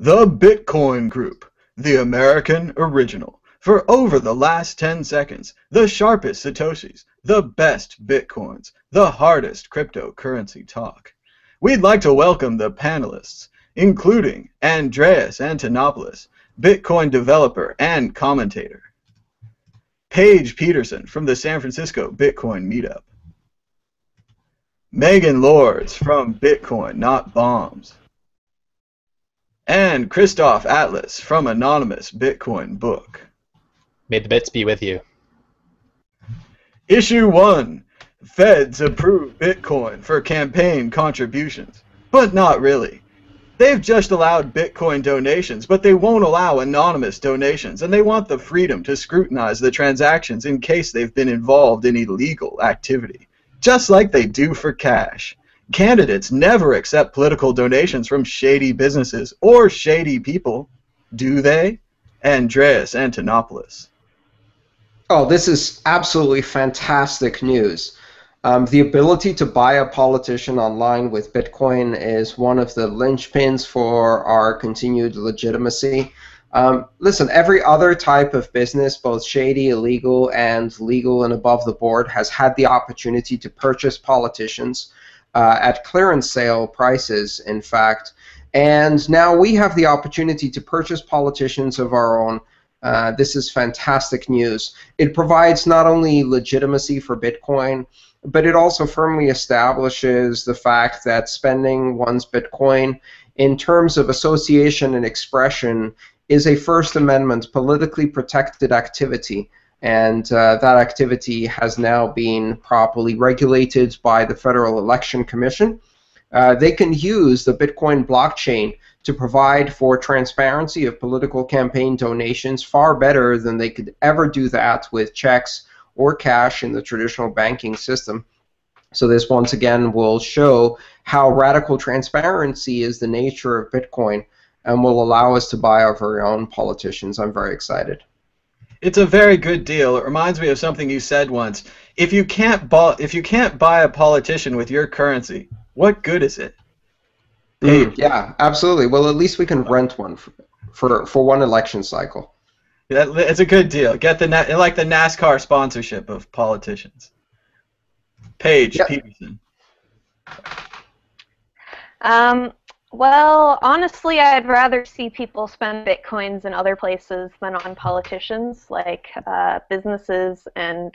The Bitcoin Group, the American original. For over the last 10 seconds, the sharpest Satoshis, the best Bitcoins, the hardest cryptocurrency talk. We'd like to welcome the panelists, including Andreas Antonopoulos, Bitcoin developer and commentator, Paige Peterson from the San Francisco Bitcoin Meetup, MK Lords from Bitcoin Not Bombs, and Kristov Atlas from Anonymous Bitcoin Book. May the bits be with you. Issue 1 Feds approve Bitcoin for campaign contributions. But not really. They've just allowed Bitcoin donations, but they won't allow anonymous donations, and they want the freedom to scrutinize the transactions in case they've been involved in illegal activity. Just like they do for cash. Candidates never accept political donations from shady businesses or shady people, do they? Andreas Antonopoulos. Oh, this is absolutely fantastic news. Um, the ability to buy a politician online with Bitcoin is one of the linchpins for our continued legitimacy. Um, listen, every other type of business, both shady, illegal, and legal and above the board, has had the opportunity to purchase politicians uh, at clearance sale prices, in fact. And now we have the opportunity to purchase politicians of our own. Uh, this is fantastic news. It provides not only legitimacy for Bitcoin, but it also firmly establishes the fact that spending one's Bitcoin in terms of association and expression is a First Amendment politically protected activity. And uh, that activity has now been properly regulated by the Federal Election Commission. Uh, they can use the Bitcoin blockchain to provide for transparency of political campaign donations far better than they could ever do that with checks or cash in the traditional banking system. So this once again will show how radical transparency is the nature of Bitcoin and will allow us to buy our very own politicians. I'm very excited. It's a very good deal. It reminds me of something you said once. If you can't buy, if you can't buy a politician with your currency, what good is it? Mm, yeah, absolutely. Well, at least we can rent one for for, for one election cycle. That, it's a good deal. Get the like the NASCAR sponsorship of politicians. Paige yep. Peterson. Um, well, honestly, I'd rather see people spend bitcoins in other places than on politicians, like uh, businesses and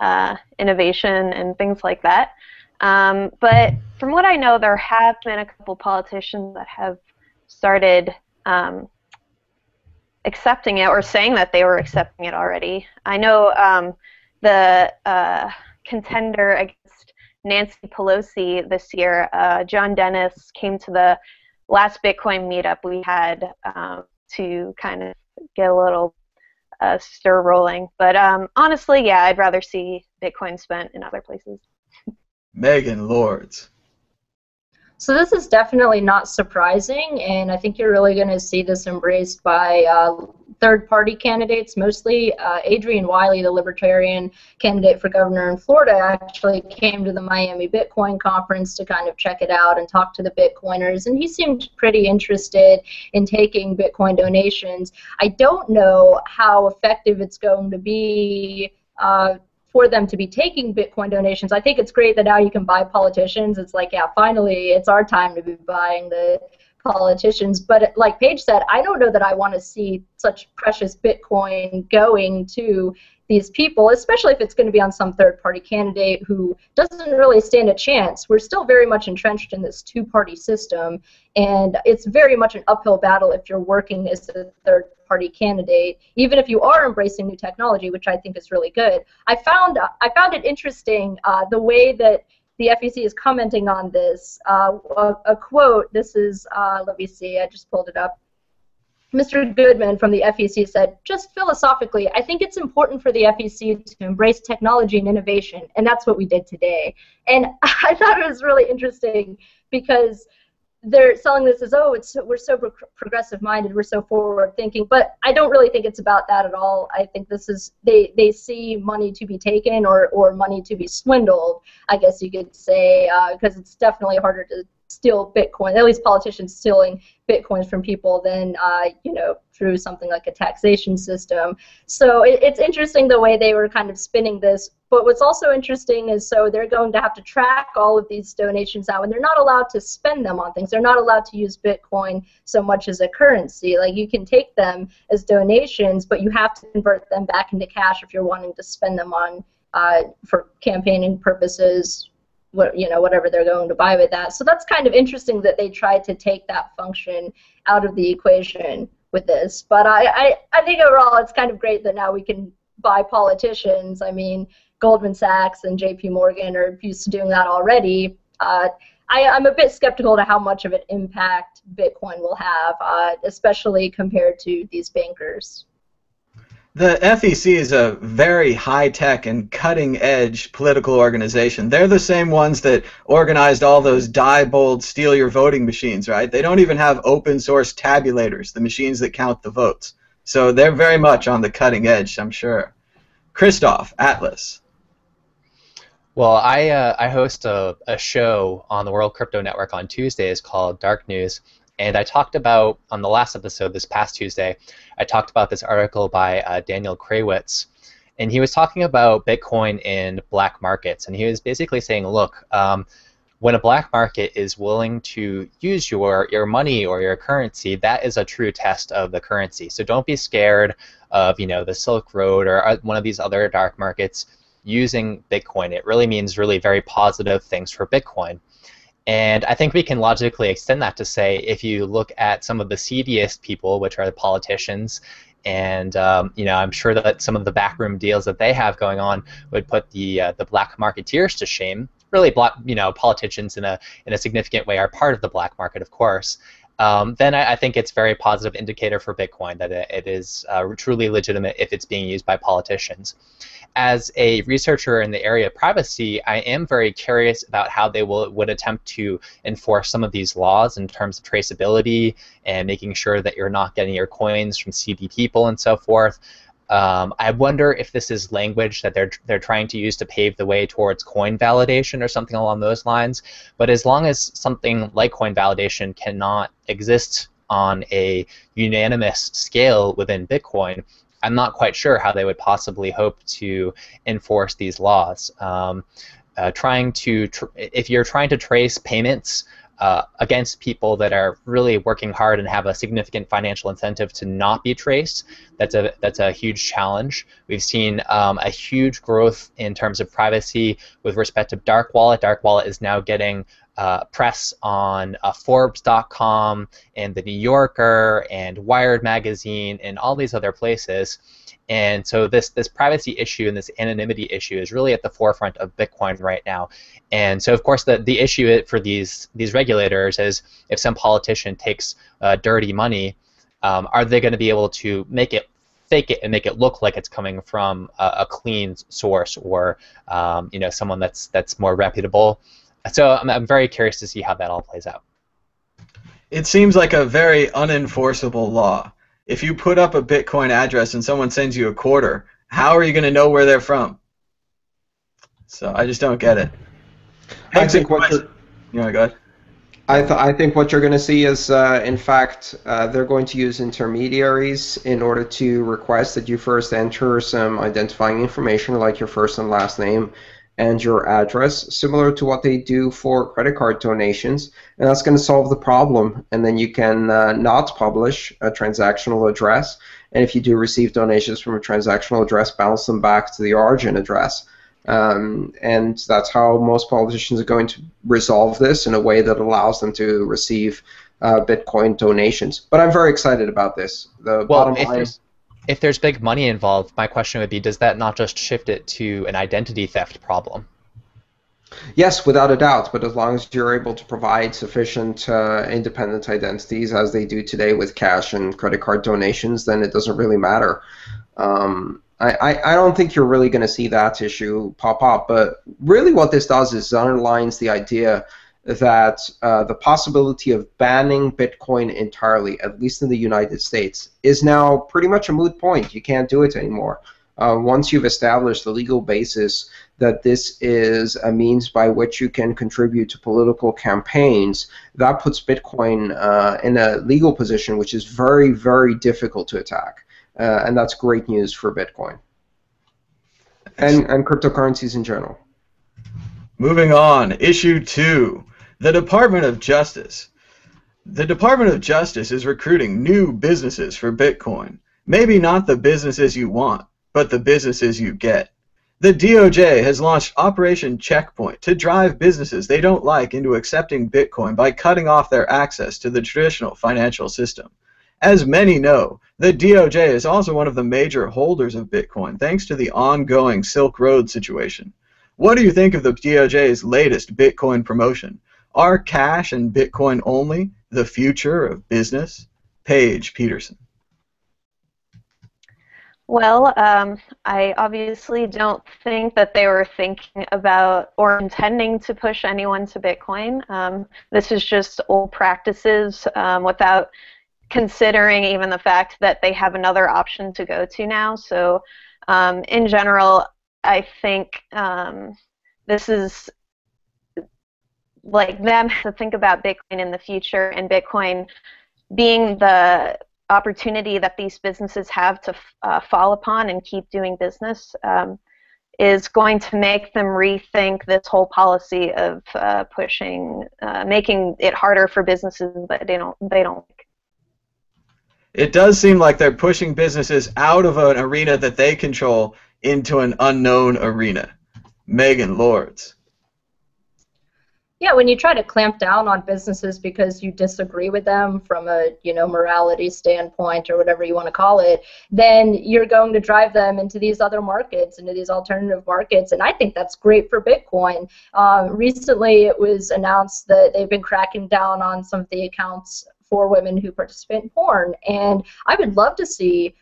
uh, innovation and things like that. Um, but from what I know, there have been a couple politicians that have started um, accepting it or saying that they were accepting it already. I know um, the uh, contender Nancy Pelosi this year, uh, John Dennis, came to the last Bitcoin meetup we had um, to kind of get a little uh, stir rolling. But um, honestly, yeah, I'd rather see Bitcoin spent in other places. MK Lords. So this is definitely not surprising, and I think you're really going to see this embraced by uh, third-party candidates, mostly. Uh, Adrian Wyllie, the Libertarian candidate for governor in Florida, actually came to the Miami Bitcoin conference to kind of check it out and talk to the Bitcoiners, and he seemed pretty interested in taking Bitcoin donations. I don't know how effective it's going to be. Uh, for them to be taking Bitcoin donations. I think it's great that now you can buy politicians. It's like, yeah, finally, it's our time to be buying the politicians. But like Paige said, I don't know that I want to see such precious Bitcoin going to these people, especially if it's going to be on some third party candidate who doesn't really stand a chance. We're still very much entrenched in this two party system, and it's very much an uphill battle if you're working as a third party candidate, even if you are embracing new technology, which I think is really good. I found I found it interesting uh, the way that the FEC is commenting on this. Uh, a, a, quote. This is uh, let me see. I just pulled it up. Mr. Goodman from the FEC said, just philosophically, I think it's important for the FEC to embrace technology and innovation, and that's what we did today. And I thought it was really interesting because they're selling this as oh it's we're so pro- progressive minded we're so forward thinking but i don't really think it's about that at all. I think this is they they see money to be taken or or money to be swindled i guess you could say because uh, it's definitely harder to steal Bitcoin, at least politicians stealing Bitcoins from people, than uh, you know through something like a taxation system. So it, it's interesting the way they were kind of spinning this. But what's also interesting is so they're going to have to track all of these donations now, and they're not allowed to spend them on things. They're not allowed to use Bitcoin so much as a currency. Like you can take them as donations, but you have to convert them back into cash if you're wanting to spend them on uh, for campaigning purposes what you know whatever they're going to buy with that. So that's kind of interesting that they tried to take that function out of the equation with this. But I, I, I think overall it's kind of great that now we can buy politicians. I mean, Goldman Sachs and J.P. Morgan are used to doing that already. Uh, I, am a bit skeptical to how much of an impact Bitcoin will have, uh, especially compared to these bankers. The FEC is a very high tech and cutting edge political organization. They're the same ones that organized all those Diebold steal your voting machines, right? They don't even have open source tabulators, the machines that count the votes. So they're very much on the cutting edge, I'm sure. Kristov, Atlas. Well, I, uh, I host a, a show on the World Crypto Network on Tuesdays called Dark News, and I talked about, on the last episode this past Tuesday, I talked about this article by uh, Daniel Krawisz. And he was talking about Bitcoin in black markets. And he was basically saying, look, um, when a black market is willing to use your, your money or your currency, that is a true test of the currency. So don't be scared of you know the Silk Road or uh, one of these other dark markets using Bitcoin. It really means really very positive things for Bitcoin. And I think we can logically extend that to say if you look at some of the seediest people, which are the politicians, and um, you know I'm sure that some of the backroom deals that they have going on would put the uh, the black marketeers to shame. Really, black, you know, politicians in a in a significant way are part of the black market, of course um, then I, I, think it's very positive indicator for Bitcoin that it, it is uh, truly legitimate if it's being used by politicians. As a researcher in the area of privacy, I am very curious about how they will would attempt to enforce some of these laws in terms of traceability and making sure that you're not getting your coins from seedy people and so forth. Um, I wonder if this is language that they're they're trying to use to pave the way towards coin validation or something along those lines. But as long as something like coin validation cannot exist on a unanimous scale within Bitcoin, I'm not quite sure how they would possibly hope to enforce these laws. Um, uh, trying to, tr- if you're trying to trace payments uh, against people that are really working hard and have a significant financial incentive to not be traced. That's a that's a huge challenge. We've seen um, a huge growth in terms of privacy with respect to Dark Wallet. Dark Wallet is now getting uh, press on uh, Forbes.com and the New Yorker and Wired magazine and all these other places. And so this this privacy issue and this anonymity issue is really at the forefront of Bitcoin right now. And so of course the, the issue for these these regulators is if some politician takes uh, dirty money, um, are they going to be able to make it fake it and make it look like it's coming from a, a clean source or um, you know someone that's that's more reputable? So I'm, I'm very curious to see how that all plays out. It seems like a very unenforceable law if you put up a Bitcoin address and someone sends you a quarter, how are you going to know where they're from? So I just don't get it. I think what you're, you know, go ahead. I, th- I think what you're going to see is, uh, in fact, uh, they're going to use intermediaries in order to request that you first enter some identifying information like your first and last name and your address, similar to what they do for credit card donations, and that's going to solve the problem. And then you can uh, not publish a transactional address, and if you do receive donations from a transactional address, bounce them back to the origin address. Um, and that's how most politicians are going to resolve this in a way that allows them to receive uh, Bitcoin donations. But I'm very excited about this. The well, bottom line if there's big money involved, my question would be, does that not just shift it to an identity theft problem? Yes, without a doubt. But as long as you're able to provide sufficient uh, independent identities, as they do today with cash and credit card donations, then it doesn't really matter. Um, I, I, I don't think you're really going to see that issue pop up. But really, what this does is underlines the idea that uh, the possibility of banning Bitcoin entirely, at least in the United States, is now pretty much a moot point. You can't do it anymore. Uh, once you've established the legal basis that this is a means by which you can contribute to political campaigns, that puts Bitcoin uh, in a legal position which is very, very difficult to attack. Uh, and that's great news for Bitcoin and, and cryptocurrencies in general. Moving on, issue two the Department of Justice. The Department of Justice is recruiting new businesses for Bitcoin. Maybe not the businesses you want, but the businesses you get. The DOJ has launched Operation Choke Point to drive businesses they don't like into accepting Bitcoin by cutting off their access to the traditional financial system. As many know, the DOJ is also one of the major holders of Bitcoin thanks to the ongoing Silk Road situation. What do you think of the DOJ's latest Bitcoin promotion? Are cash and Bitcoin only the future of business? Paige Peterson. Well, um, I obviously don't think that they were thinking about or intending to push anyone to Bitcoin. Um, this is just old practices um, without considering even the fact that they have another option to go to now. So, um, in general, I think um, this is like them to think about Bitcoin in the future and Bitcoin being the opportunity that these businesses have to uh, fall upon and keep doing business um, is going to make them rethink this whole policy of uh, pushing, uh, making it harder for businesses that they don't they don't. It does seem like they're pushing businesses out of an arena that they control into an unknown arena. MK Lords. Yeah, when you try to clamp down on businesses because you disagree with them from a you know morality standpoint or whatever you want to call it, then you're going to drive them into these other markets, into these alternative markets, and I think that's great for Bitcoin. Um, recently, it was announced that they've been cracking down on some of the accounts for women who participate in porn, and I would love to see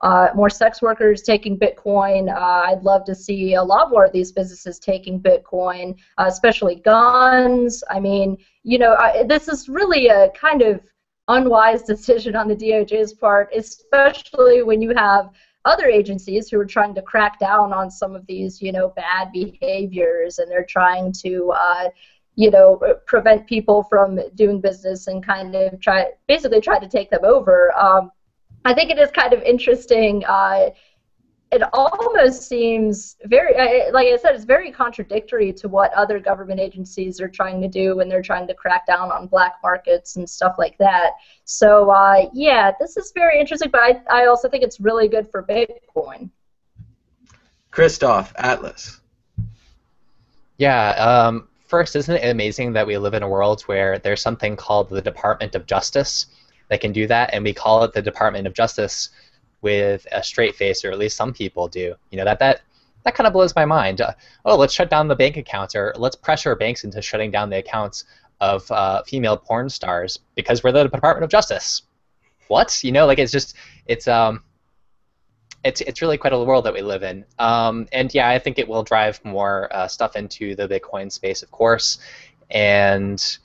uh, more sex workers taking Bitcoin. Uh, I'd love to see a lot more of these businesses taking Bitcoin, uh, especially guns. I mean, you know, I, this is really a kind of unwise decision on the DOJ's part, especially when you have other agencies who are trying to crack down on some of these, you know, bad behaviors, and they're trying to. Uh, you know, prevent people from doing business and kind of try, basically try to take them over. Um, I think it is kind of interesting. Uh, it almost seems very, like I said, it's very contradictory to what other government agencies are trying to do when they're trying to crack down on black markets and stuff like that. So, uh, yeah, this is very interesting, but I, I also think it's really good for Bitcoin. Kristov, Atlas. Yeah, um, first, isn't it amazing that we live in a world where there's something called the Department of Justice? That can do that, and we call it the Department of Justice with a straight face, or at least some people do. You know that that that kind of blows my mind. Uh, oh, let's shut down the bank accounts, or let's pressure banks into shutting down the accounts of uh, female porn stars because we're the Department of Justice. What? You know, like it's just it's um it's it's really quite a world that we live in. Um, and yeah, I think it will drive more uh, stuff into the Bitcoin space, of course, and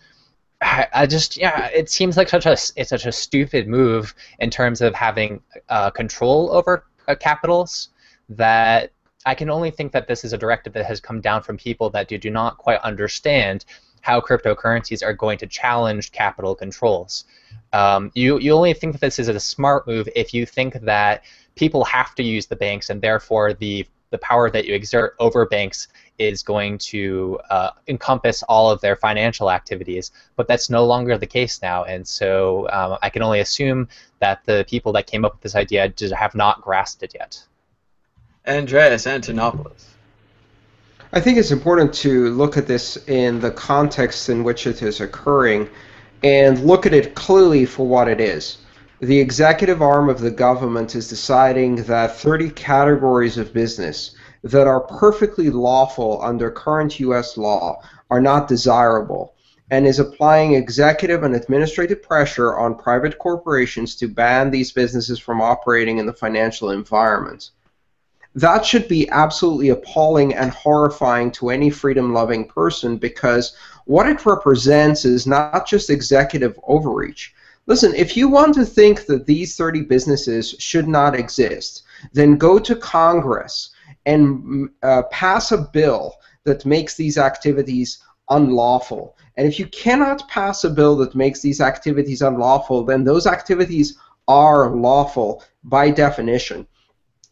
I, just yeah, it seems like such a it's such a stupid move in terms of having uh, control over uh, capitals that I can only think that this is a directive that has come down from people that do, do not quite understand how cryptocurrencies are going to challenge capital controls. Um, you you only think that this is a smart move if you think that people have to use the banks and therefore the the power that you exert over banks is going to uh, encompass all of their financial activities, but that's no longer the case now. And so um, I can only assume that the people that came up with this idea just have not grasped it yet. Andreas Antonopoulos. I think it's important to look at this in the context in which it is occurring and look at it clearly for what it is. The executive arm of the government is deciding that 30 categories of business that are perfectly lawful under current U.S. law are not desirable and is applying executive and administrative pressure on private corporations to ban these businesses from operating in the financial environment. That should be absolutely appalling and horrifying to any freedom loving person because what it represents is not just executive overreach. Listen, if you want to think that these 30 businesses should not exist, then go to Congress and uh, pass a bill that makes these activities unlawful. And if you cannot pass a bill that makes these activities unlawful, then those activities are lawful by definition.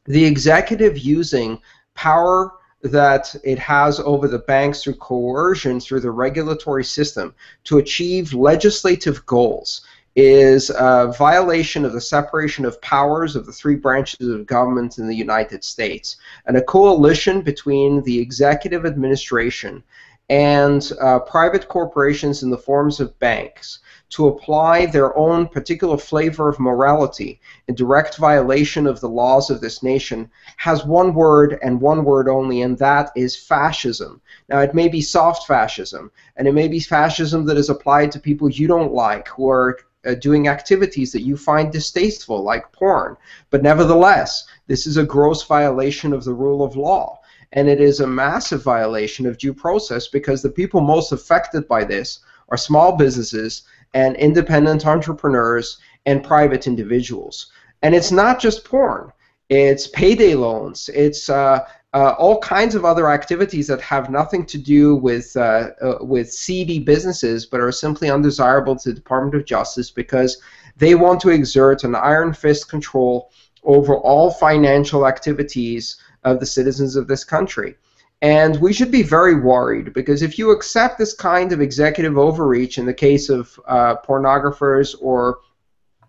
The executive using power that it has over the banks through coercion through the regulatory system to achieve legislative goals is a violation of the separation of powers of the three branches of government in the United States, and a coalition between the executive administration and uh, private corporations in the forms of banks to apply their own particular flavor of morality in direct violation of the laws of this nation has one word and one word only, and that is fascism. Now, it may be soft fascism, and it may be fascism that is applied to people you don't like, who are uh, doing activities that you find distasteful, like porn. But nevertheless, this is a gross violation of the rule of law. And it is a massive violation of due process because the people most affected by this are small businesses and independent entrepreneurs and private individuals. And it's not just porn. It's payday loans. It's uh, uh, all kinds of other activities that have nothing to do with uh, uh, with seedy businesses, but are simply undesirable to the Department of Justice because they want to exert an iron fist control over all financial activities of the citizens of this country. And we should be very worried because if you accept this kind of executive overreach in the case of uh, pornographers or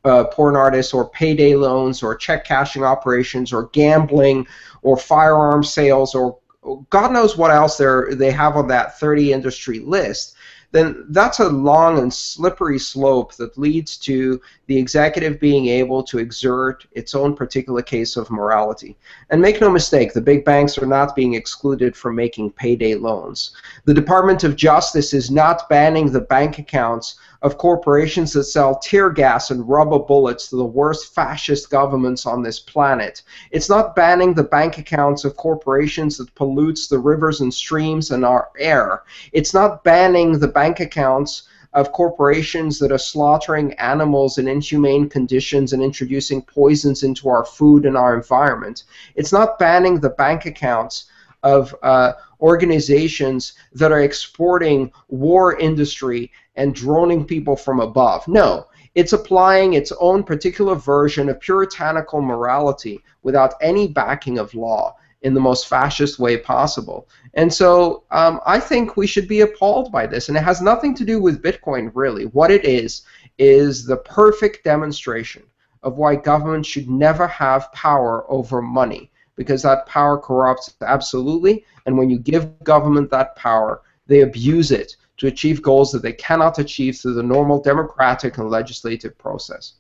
uh, porn artists or payday loans or check cashing operations or gambling or firearm sales or God knows what else they have on that 30 industry list, then that's a long and slippery slope that leads to the executive being able to exert its own particular case of morality. And make no mistake, the big banks are not being excluded from making payday loans. The Department of Justice is not banning the bank accounts of corporations that sell tear gas and rubber bullets to the worst fascist governments on this planet. It's not banning the bank accounts of corporations that pollutes the rivers and streams and our air. It's not banning the bank accounts of corporations that are slaughtering animals in inhumane conditions and introducing poisons into our food and our environment. It's not banning the bank accounts of uh, organizations that are exporting war industry and droning people from above. No, it's applying its own particular version of puritanical morality without any backing of law in the most fascist way possible. And so um, I think we should be appalled by this. And it has nothing to do with Bitcoin, really. What it is, is the perfect demonstration of why government should never have power over money, because that power corrupts absolutely. And when you give government that power, they abuse it to achieve goals that they cannot achieve through the normal democratic and legislative process.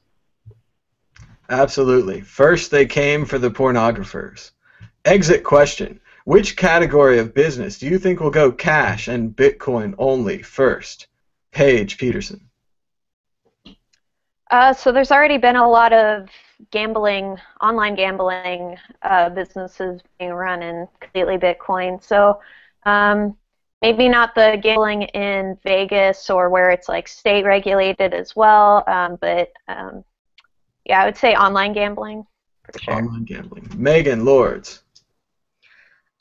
Absolutely. First, they came for the pornographers. Exit question. Which category of business do you think will go cash and Bitcoin only first? Paige Peterson. Uh, so there's already been a lot of gambling, online gambling uh, businesses being run in completely Bitcoin. So um, maybe not the gambling in Vegas or where it's like state regulated as well, um, but um, yeah, I would say online gambling for sure. Online gambling. MK Lords.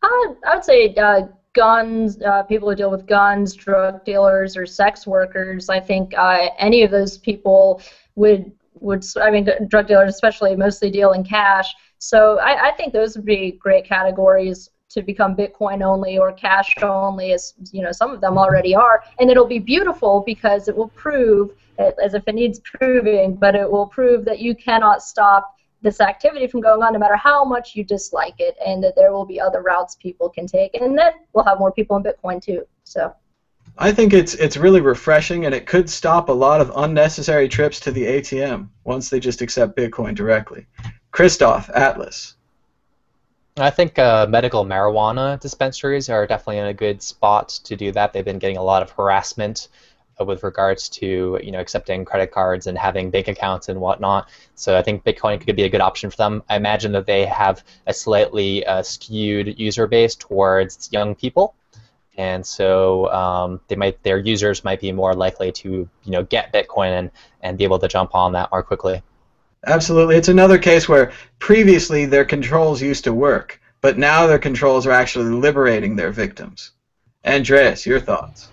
Uh, I would say uh, guns, uh, people who deal with guns, drug dealers, or sex workers. I think uh, any of those people would would I mean drug dealers especially mostly deal in cash. So I, I think those would be great categories to become Bitcoin only or cash only, as you know some of them already are, and it'll be beautiful because it will prove, as if it needs proving, but it will prove that you cannot stop this activity from going on no matter how much you dislike it, and that there will be other routes people can take, and then we'll have more people in Bitcoin too. So. I think it's it's really refreshing, and it could stop a lot of unnecessary trips to the ATM once they just accept Bitcoin directly. Kristov Atlas. I think uh, medical marijuana dispensaries are definitely in a good spot to do that. They've been getting a lot of harassment uh, with regards to you know accepting credit cards and having bank accounts and whatnot. So I think Bitcoin could be a good option for them. I imagine that they have a slightly uh, skewed user base towards young people, and so um, they might their users might be more likely to you know get Bitcoin and, and be able to jump on that more quickly. Absolutely. It's another case where previously their controls used to work, but now their controls are actually liberating their victims. Andreas, your thoughts?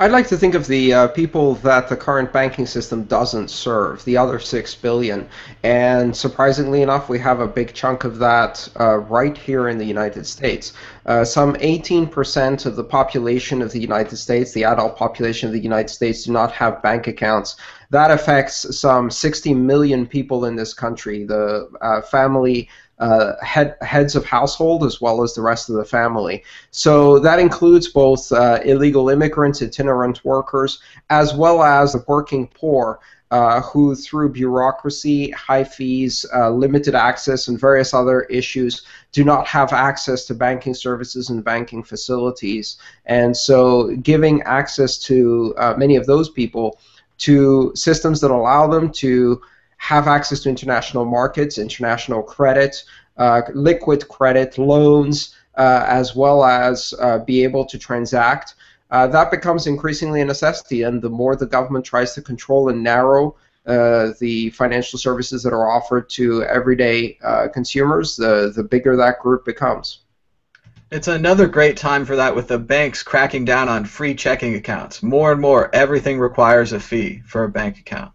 I'd like to think of the uh, people that the current banking system doesn't serve, the other six billion. And surprisingly enough, we have a big chunk of that uh, right here in the United States. Uh, some 18% of the population of the United States, the adult population of the United States, do not have bank accounts. That affects some 60 million people in this country. The uh, family uh, head, heads of household as well as the rest of the family. So that includes both uh, illegal immigrants, itinerant workers, as well as the working poor. Uh, who, through bureaucracy, high fees, uh, limited access, and various other issues, do not have access to banking services and banking facilities. And so, giving access to uh, many of those people to systems that allow them to have access to international markets, international credit, uh, liquid credit, loans, uh, as well as uh, be able to transact. Uh, that becomes increasingly a necessity, and the more the government tries to control and narrow uh, the financial services that are offered to everyday uh, consumers, the, the bigger that group becomes. It's another great time for that with the banks cracking down on free checking accounts. More and more, everything requires a fee for a bank account.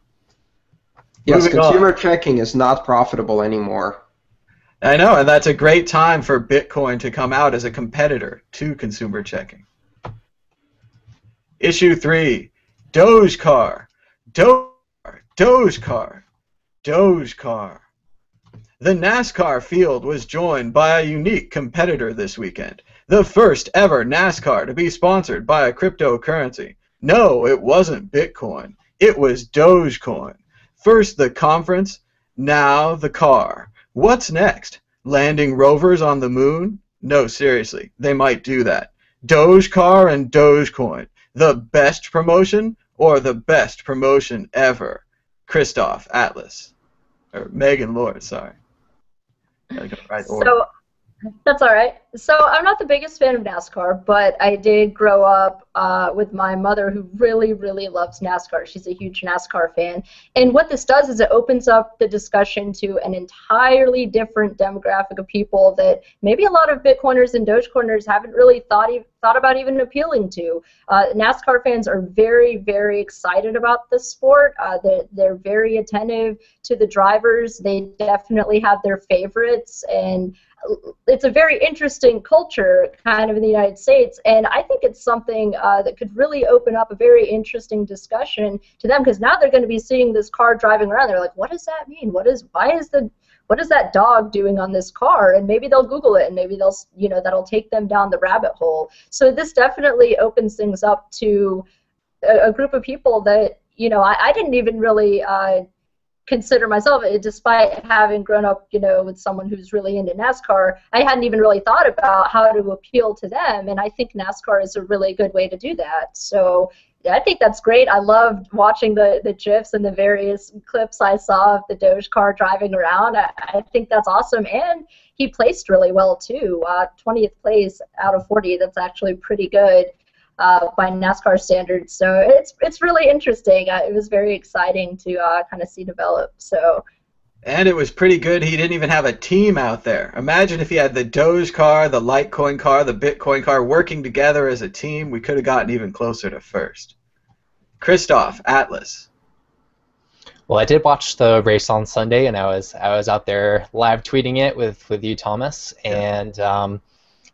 Yes, Moving consumer on. checking is not profitable anymore. I know, and that's a great time for Bitcoin to come out as a competitor to consumer checking. Issue 3 Doge Car. Doge, car, Doge car. The NASCAR field was joined by a unique competitor this weekend. The first ever NASCAR to be sponsored by a cryptocurrency. No, it wasn't Bitcoin. It was Dogecoin. First the conference, now the car. What's next? Landing rovers on the moon? No, seriously, they might do that. Dogecar and Dogecoin. The best promotion or the best promotion ever? Kristov Atlas. Or MK Lord, sorry. Right so that's all right. So I'm not the biggest fan of NASCAR, but I did grow up uh, with my mother who really, really loves NASCAR. She's a huge NASCAR fan. And what this does is it opens up the discussion to an entirely different demographic of people that maybe a lot of Bitcoiners and Dogecoiners haven't really thought e- thought about even appealing to. Uh, NASCAR fans are very, very excited about this sport. Uh, they're, they're very attentive to the drivers. They definitely have their favorites and it's a very interesting culture kind of in the United States, and I think it's something uh, that could really open up a very interesting discussion to them because now they're going to be seeing this car driving around. They're like, what does that mean? What is why is the what is that dog doing on this car? And maybe they'll Google it, and maybe they'll you know that'll take them down the rabbit hole. So this definitely opens things up to a, a group of people that you know I, I didn't even really. Uh, consider myself, despite having grown up, you know, with someone who's really into NASCAR, I hadn't even really thought about how to appeal to them, and I think NASCAR is a really good way to do that. So I think that's great. I loved watching the the gifs and the various clips I saw of the Doge car driving around. I, I think that's awesome, and he placed really well too. Uh, 20th place out of 40. That's actually pretty good uh, by NASCAR standards. So it's it's really interesting. Uh, it was very exciting to uh, kind of see develop. So. And it was pretty good. He didn't even have a team out there. Imagine if he had the Doge car, the Litecoin car, the Bitcoin car working together as a team. We could have gotten even closer to first. Kristov Atlas. Well, I did watch the race on Sunday, and I was I was out there live tweeting it with with you, Thomas, and. Um,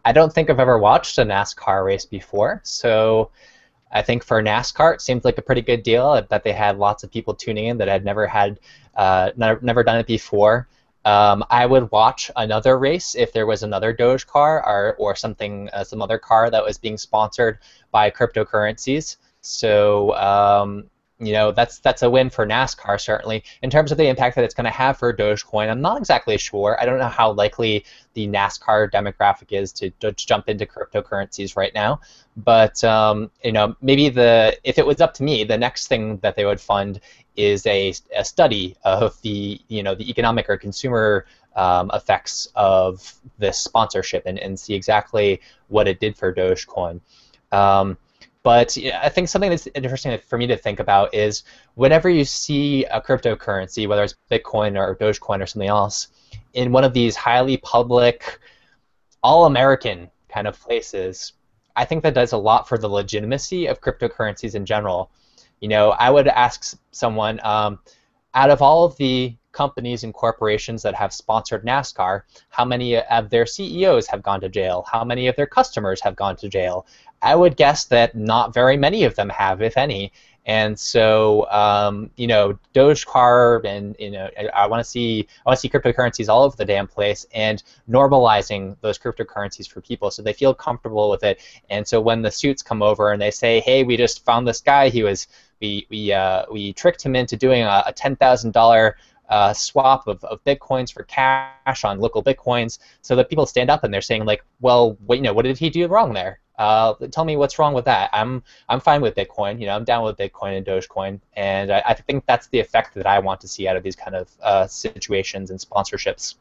I don't think I've ever watched a NASCAR race before, so I think for NASCAR it seems like a pretty good deal that they had lots of people tuning in that had never had uh, never, done it before. Um, I would watch another race if there was another Doge car or, or something, uh, some other car that was being sponsored by cryptocurrencies. So um, you know that's that's a win for NASCAR certainly. In terms of the impact that it's going to have for Dogecoin, I'm not exactly sure. I don't know how likely the NASCAR demographic is to, to jump into cryptocurrencies right now. But um, you know, maybe the if it was up to me, the next thing that they would fund is a, a study of the you know the economic or consumer um, effects of this sponsorship and, and see exactly what it did for Dogecoin. Um, But I think something that's interesting for me to think about is whenever you see a cryptocurrency, whether it's Bitcoin or Dogecoin or something else, in one of these highly public, all American kind of places, I think that does a lot for the legitimacy of cryptocurrencies in general. You know, I would ask someone, um, out of all of the companies and corporations that have sponsored NASCAR, how many of their CEOs have gone to jail? How many of their customers have gone to jail? I would guess that not very many of them have, if any. And so, um, you know, Dogecoin and you know, I want to see I want to see cryptocurrencies all over the damn place and normalizing those cryptocurrencies for people so they feel comfortable with it. And so when the suits come over and they say, "Hey, we just found this guy. He was we we uh, we tricked him into doing a, a ten thousand dollar uh, swap of, of bitcoins for cash on local bitcoins so that people stand up and they're saying like well what, you know what did he do wrong there uh, tell me what's wrong with that i'm i'm fine with bitcoin you know i'm down with bitcoin and dogecoin and i, I think that's the effect that i want to see out of these kind of uh, situations and sponsorships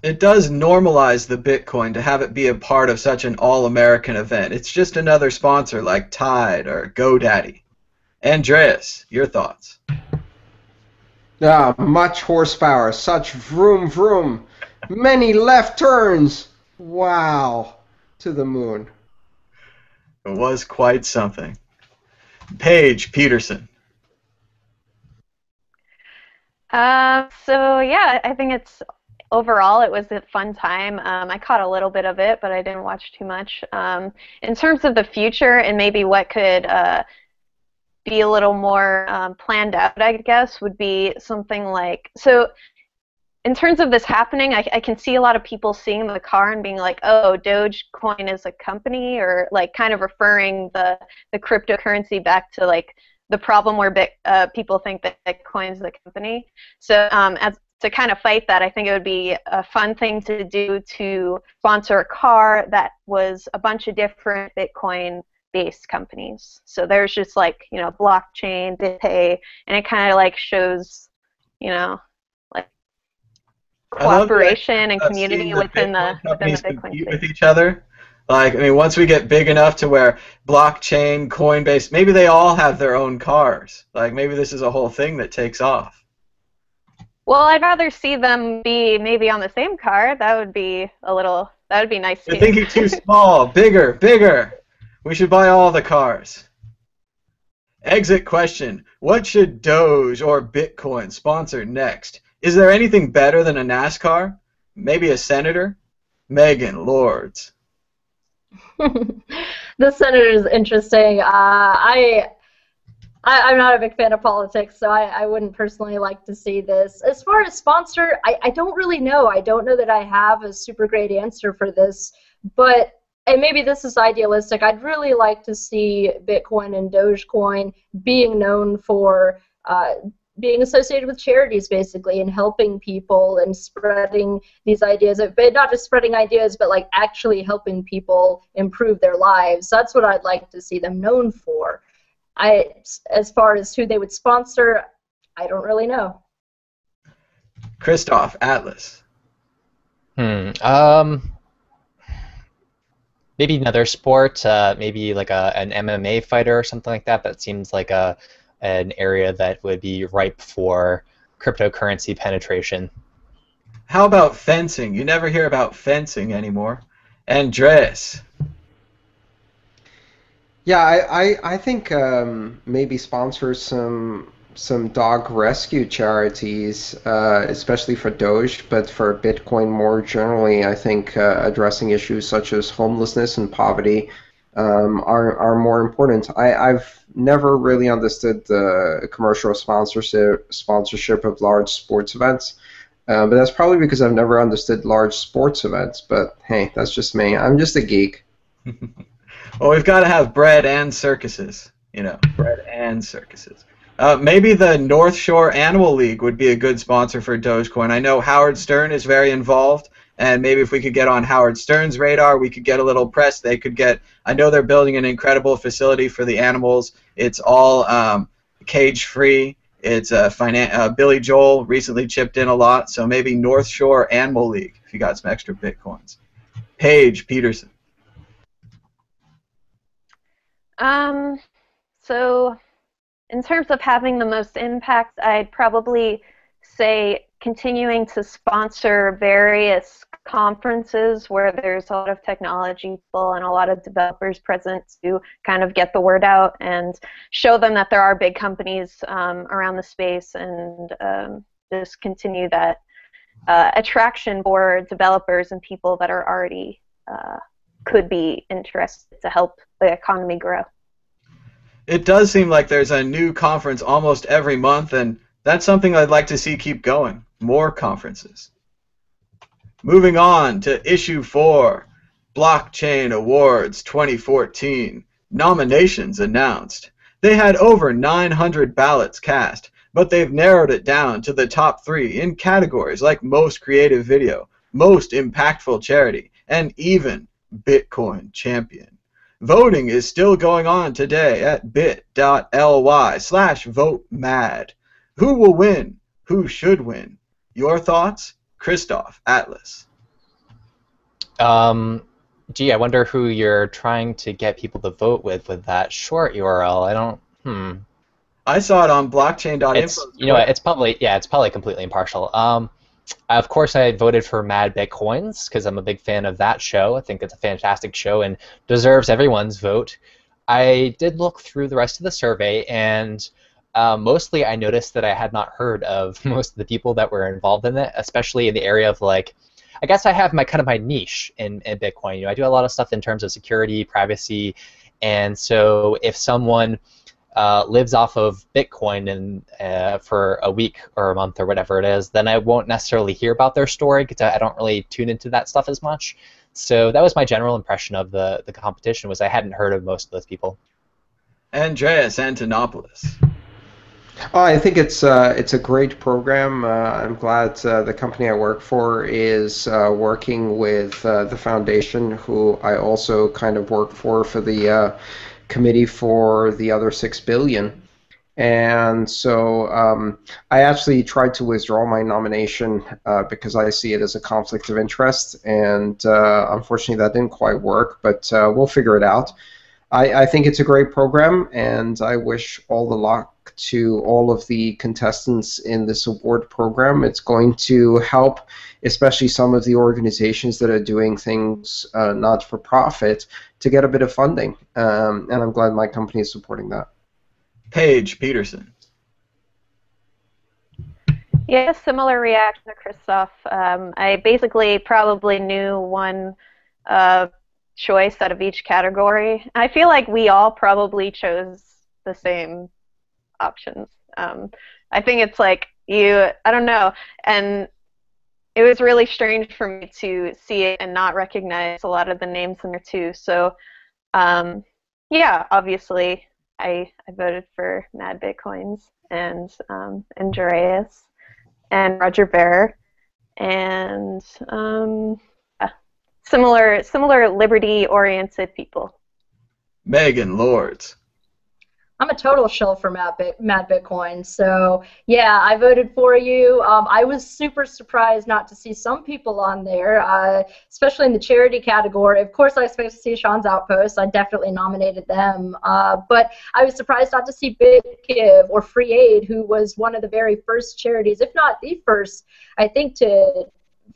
it does normalize the Bitcoin to have it be a part of such an all-American event. It's just another sponsor like Tide or GoDaddy. Andreas, your thoughts? Ah, much horsepower, such vroom vroom, many left turns. Wow, to the moon. It was quite something. Paige Peterson. Uh, so yeah, I think it's overall it was a fun time. Um, I caught a little bit of it, but I didn't watch too much. Um, in terms of the future and maybe what could uh, be a little more um, planned out, I guess, would be something like so. In terms of this happening, I, I, can see a lot of people seeing the car and being like, "Oh, Dogecoin is a company," or like kind of referring the the cryptocurrency back to like the problem where Bit, uh, people think that Bitcoin is a company. So um, as to kind of fight that, I think it would be a fun thing to do to sponsor a car that was a bunch of different Bitcoin based companies. So there's just like, you know, blockchain, BitPay, and it kind of like shows, you know, like cooperation and community within the, within the Bitcoin with each other. Like, I mean, once we get big enough to where blockchain, Coinbase, maybe they all have their own cars. Like, maybe this is a whole thing that takes off. Well, I'd rather see them be maybe on the same car. That would be a little. That would be nice. You're thinking too small. Bigger, bigger. We should buy all the cars. Exit question. What should Doge or Bitcoin sponsor next? Is there anything better than a NASCAR? Maybe a senator? MK Lords. the senator is interesting. Uh, I, I, am not a big fan of politics, so I, I wouldn't personally like to see this. As far as sponsor, I, I don't really know. I don't know that I have a super great answer for this, but and maybe this is idealistic. I'd really like to see Bitcoin and Dogecoin being known for uh, being associated with charities, basically, and helping people and spreading these ideas. But not just spreading ideas, but like actually helping people improve their lives. That's what I'd like to see them known for. I, as far as who they would sponsor, I don't really know. Kristov Atlas. Hmm. Um maybe another sport, uh, maybe like a, an MMA fighter or something like that. That seems like a an area that would be ripe for cryptocurrency penetration. How about fencing? You never hear about fencing anymore. Andreas. Yeah, I, I, I think um, maybe sponsor some some dog rescue charities, uh, especially for Doge, but for Bitcoin more generally, I think uh, addressing issues such as homelessness and poverty um, are, are more important. I, I've never really understood the commercial sponsorship sponsorship of large sports events. Uh, but that's probably because I've never understood large sports events. But hey, that's just me. I'm just a geek. well, we've got to have bread and circuses. You know, bread and circuses. Uh, maybe the North Shore Animal League would be a good sponsor for Dogecoin. I know Howard Stern is very involved, and maybe if we could get on Howard Stern's radar, we could get a little press. They could get. I know they're building an incredible facility for the animals. It's all um, cage free. It's uh, finan- uh, Billy Joel recently chipped in a lot, so maybe North Shore Animal League if you got some extra bitcoins. Paige Peterson. Um, so, in terms of having the most impact, I'd probably say continuing to sponsor various conferences where there's a lot of technology people and a lot of developers present to kind of get the word out and show them that there are big companies um, around the space and um, just continue that uh, attraction for developers and people that are already uh, could be interested to help the economy grow. It does seem like there's a new conference almost every month, and that's something I'd like to see keep going. More conferences. Moving on to issue four, Blockchain Awards 2014. Nominations announced. They had over 900 ballots cast, but they've narrowed it down to the top three in categories like most creative video, most impactful charity, and even Bitcoin champion. Voting is still going on today at bit.ly slash vote mad. Who will win? Who should win? Your thoughts? Kristov Atlas. Um, gee, I wonder who you're trying to get people to vote with with that short URL. I don't. Hmm. I saw it on blockchain.info. It's you know it's probably yeah it's probably completely impartial. Um, of course I voted for Mad Bitcoins because I'm a big fan of that show. I think it's a fantastic show and deserves everyone's vote. I did look through the rest of the survey and uh, mostly I noticed that I had not heard of most of the people that were involved in it, especially in the area of like, I guess I have my kind of my niche in, in Bitcoin. You know, I do a lot of stuff in terms of security, privacy, and so if someone uh, lives off of Bitcoin and uh, for a week or a month or whatever it is, then I won't necessarily hear about their story because I don't really tune into that stuff as much. So that was my general impression of the the competition was I hadn't heard of most of those people. Andreas Antonopoulos. Oh, I think it's uh, it's a great program. Uh, I'm glad uh, the company I work for is uh, working with uh, the foundation, who I also kind of work for for the uh, committee for the other six billion. And so um, I actually tried to withdraw my nomination uh, because I see it as a conflict of interest, and uh, unfortunately that didn't quite work. But uh, we'll figure it out. I, I think it's a great program, and I wish all the luck to all of the contestants in this award program. It's going to help, especially some of the organizations that are doing things uh, not for profit, to get a bit of funding. Um, and I'm glad my company is supporting that. Paige Peterson. Yeah, similar reaction to Kristov. Um, I basically probably knew one uh, choice out of each category. I feel like we all probably chose the same options. Um, I think it's like you, I don't know, and it was really strange for me to see it and not recognize a lot of the names in there too. So, um, yeah, obviously, I, I voted for Mad Bitcoins and um, Andreas and Roger Ver and um, yeah, similar similar liberty oriented people. MK Lords. I'm a total shill for Mad, Bit- Mad Bitcoin. So yeah, I voted for you. Um, I was super surprised not to see some people on there, uh, especially in the charity category. Of course, I expect to see Sean's Outpost. I definitely nominated them. Uh, but I was surprised not to see BitGive or Fr33 Aid, who was one of the very first charities, if not the first, I think, to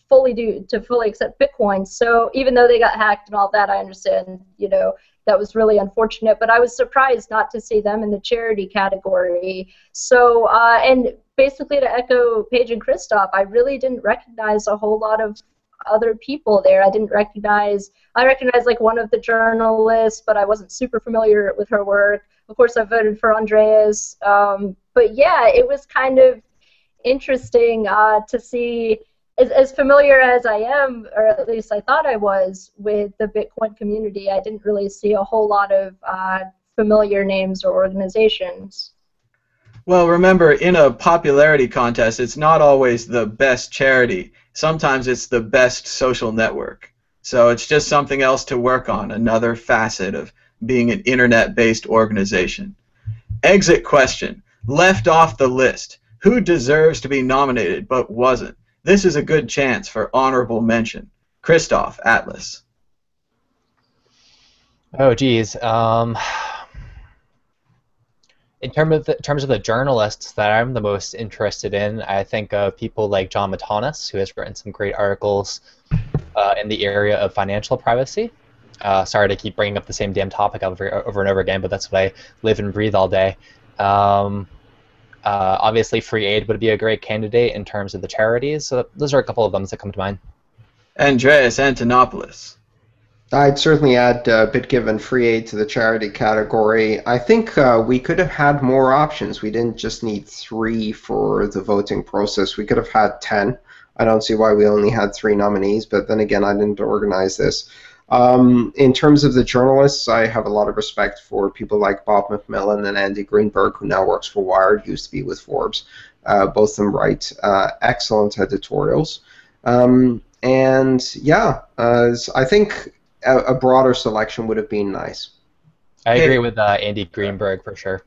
fully do to fully accept Bitcoin. So even though they got hacked and all that, I understand, you know, that was really unfortunate. But I was surprised not to see them in the charity category. So, uh, and basically to echo Paige and Kristov, I really didn't recognize a whole lot of other people there. I didn't recognize, I recognized like one of the journalists, but I wasn't super familiar with her work. Of course, I voted for Andreas. Um, but yeah, it was kind of interesting uh, to see as, as familiar as I am, or at least I thought I was, with the Bitcoin community, I didn't really see a whole lot of uh, familiar names or organizations. Well, remember, in a popularity contest, it's not always the best charity. Sometimes it's the best social network. So it's just something else to work on, another facet of being an internet based organization. Exit question left off the list. Who deserves to be nominated but wasn't? This is a good chance for honorable mention. Kristov Atlas. Oh, geez. Um, in terms of the, terms of the journalists that I'm the most interested in, I think of people like Jon Matonis, who has written some great articles uh, in the area of financial privacy. Uh, sorry to keep bringing up the same damn topic over, over and over again, but that's what I live and breathe all day. Um, uh, obviously, Fr33 Aid would be a great candidate in terms of the charities. So those are a couple of them that come to mind. Andreas Antonopoulos. I'd certainly add uh, BitGive and Fr33 Aid to the charity category. I think uh, we could have had more options. We didn't just need three for the voting process. We could have had ten. I don't see why we only had three nominees, but then again, I didn't organize this. Um, in terms of the journalists, I have a lot of respect for people like Bob McMillan and Andy Greenberg, who now works for Wired, used to be with Forbes. Uh, both of them write uh, excellent editorials. Um, and yeah, uh, I think a, a, broader selection would have been nice. I agree with uh, Andy Greenberg for sure.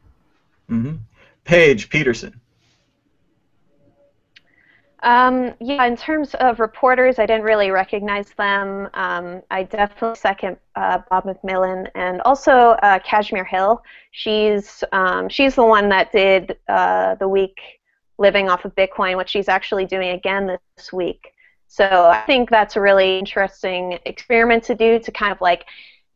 Mm-hmm. Paige Peterson. Um, yeah, in terms of reporters, I didn't really recognize them. Um, I definitely second uh, Bob McMillan and also uh, Kashmir Hill. She's um, she's the one that did uh, the week living off of Bitcoin, which she's actually doing again this week. So I think that's a really interesting experiment to do to kind of like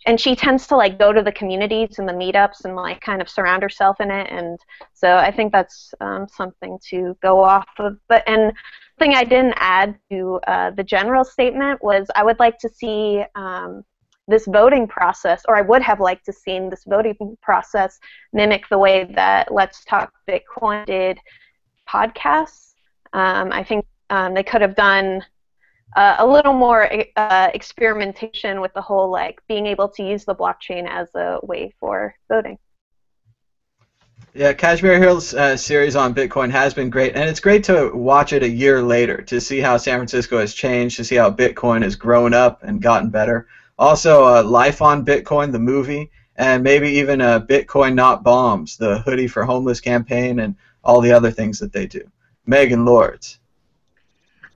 and she tends to like go to the communities and the meetups and like kind of surround herself in it and so i think that's um, something to go off of. But and thing i didn't add to uh, the general statement was i would like to see um, this voting process or i would have liked to seen this voting process mimic the way that let's talk bitcoin did podcasts. Um, i think um, they could have done uh, a little more uh, experimentation with the whole like being able to use the blockchain as a way for voting. Yeah, Kashmir Hill's uh, series on Bitcoin has been great, and it's great to watch it a year later to see how San Francisco has changed, to see how Bitcoin has grown up and gotten better. Also, uh, Life on Bitcoin, the movie, and maybe even uh, Bitcoin Not Bombs, the Hoodie for Homeless campaign, and all the other things that they do. MK Lords.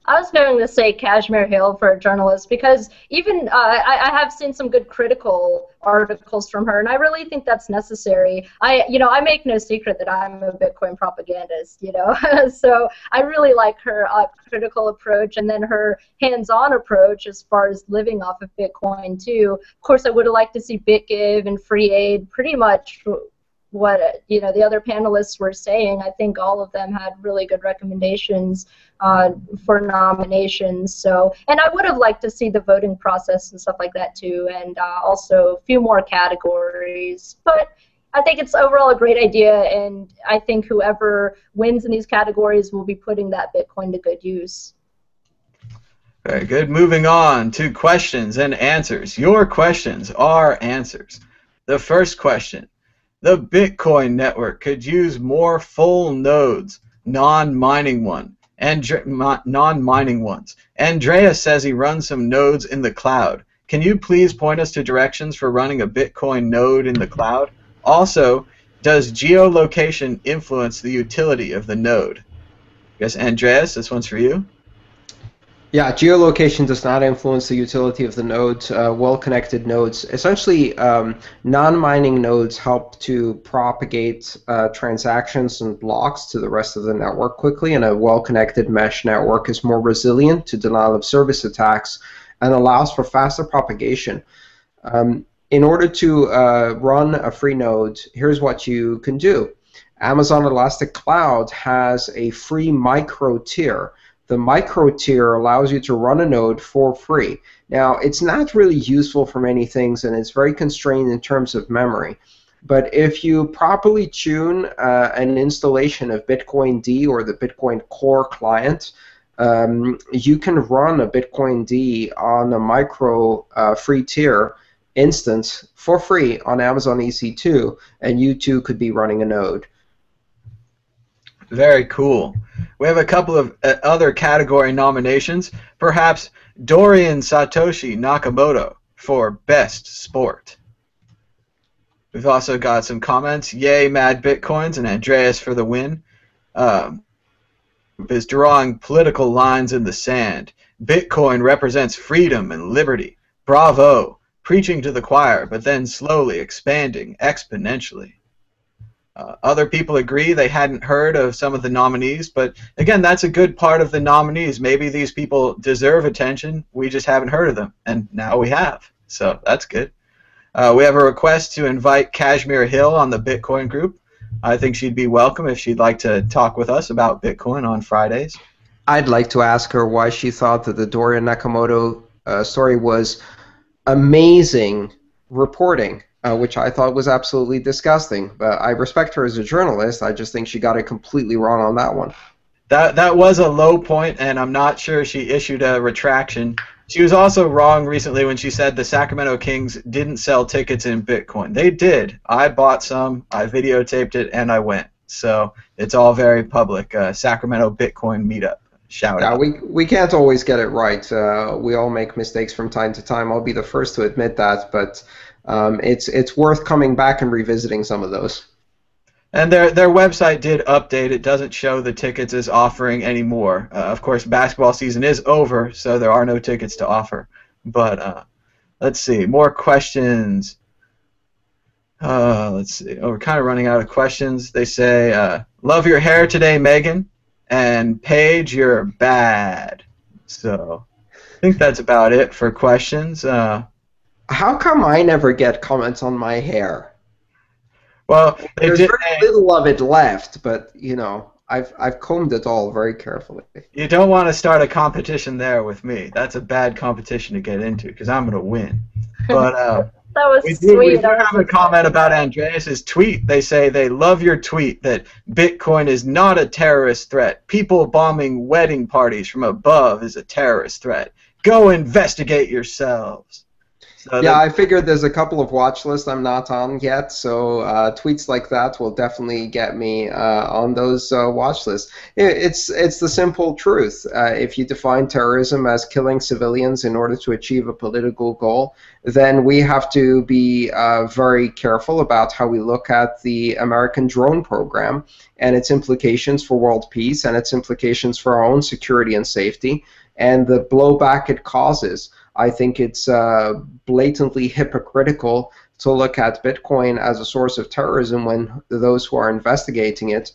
I was going to say Kashmir Hill for a journalist because even uh, I, I, have seen some good critical articles from her, and I really think that's necessary. I, you know, I make no secret that I'm a Bitcoin propagandist, you know, so I really like her uh, critical approach and then her hands-on approach as far as living off of Bitcoin too. Of course, I would have liked to see BitGive and Fr33 Aid pretty much what you know the other panelists were saying. I think all of them had really good recommendations uh, for nominations. So, and I would have liked to see the voting process and stuff like that too, and uh, also a few more categories. But I think it's overall a great idea, and I think whoever wins in these categories will be putting that Bitcoin to good use. Very good. Moving on to questions and answers. Your questions are answers. The first question the Bitcoin network could use more full nodes, non-mining one, and non-mining ones. Andreas says he runs some nodes in the cloud. Can you please point us to directions for running a Bitcoin node in the cloud? Also, does geolocation influence the utility of the node? Yes, Andreas, this one's for you. Yeah, geolocation does not influence the utility of the nodes. Uh, well-connected nodes, essentially, um, non-mining nodes help to propagate uh, transactions and blocks to the rest of the network quickly, and a well-connected mesh network is more resilient to denial-of-service attacks and allows for faster propagation. Um, in order to uh, run a free node, here's what you can do. Amazon Elastic Cloud has a free micro tier the micro tier allows you to run a node for free. Now, it's not really useful for many things and it's very constrained in terms of memory. But if you properly tune uh, an installation of bitcoind or the Bitcoin Core client, um, you can run a bitcoind on a micro uh, free tier instance for free on Amazon EC2, and you too could be running a node. Very cool. We have a couple of uh, other category nominations. Perhaps Dorian Satoshi Nakamoto for Best Sport. We've also got some comments. Yay, Mad Bitcoins, and Andreas for the win. Um, is drawing political lines in the sand. Bitcoin represents freedom and liberty. Bravo. Preaching to the choir, but then slowly expanding exponentially. Uh, other people agree they hadn't heard of some of the nominees, but again, that's a good part of the nominees. Maybe these people deserve attention. We just haven't heard of them, and now we have. So that's good. Uh, we have a request to invite Kashmir Hill on the Bitcoin group. I think she'd be welcome if she'd like to talk with us about Bitcoin on Fridays. I'd like to ask her why she thought that the Dorian Nakamoto uh, story was amazing reporting uh, which I thought was absolutely disgusting. But I respect her as a journalist. I just think she got it completely wrong on that one. That that was a low point, and I'm not sure she issued a retraction. She was also wrong recently when she said the Sacramento Kings didn't sell tickets in Bitcoin. They did. I bought some. I videotaped it, and I went. So it's all very public. Uh, Sacramento Bitcoin meetup. Shout yeah, out. we we can't always get it right. Uh, we all make mistakes from time to time. I'll be the first to admit that, but um, it's it's worth coming back and revisiting some of those. And their their website did update. It doesn't show the tickets as offering anymore. Uh, of course, basketball season is over, so there are no tickets to offer. But uh, let's see, more questions. Uh, let's see. Oh, we're kind of running out of questions. They say, uh, "Love your hair today, MK," and Paige, you're bad. So, I think that's about it for questions. Uh, how come I never get comments on my hair? Well, there's did, very little of it left, but you know, I've I've combed it all very carefully. You don't want to start a competition there with me. That's a bad competition to get into because I'm going to win. But uh, that was we do, sweet. We do have a comment about Andreas's tweet. They say they love your tweet that Bitcoin is not a terrorist threat. People bombing wedding parties from above is a terrorist threat. Go investigate yourselves. So yeah, I figured there's a couple of watch lists I'm not on yet, so uh, tweets like that will definitely get me uh, on those uh, watch lists. It's it's the simple truth. Uh, if you define terrorism as killing civilians in order to achieve a political goal, then we have to be uh, very careful about how we look at the American drone program and its implications for world peace and its implications for our own security and safety and the blowback it causes. I think it's uh, blatantly hypocritical to look at Bitcoin as a source of terrorism when those who are investigating it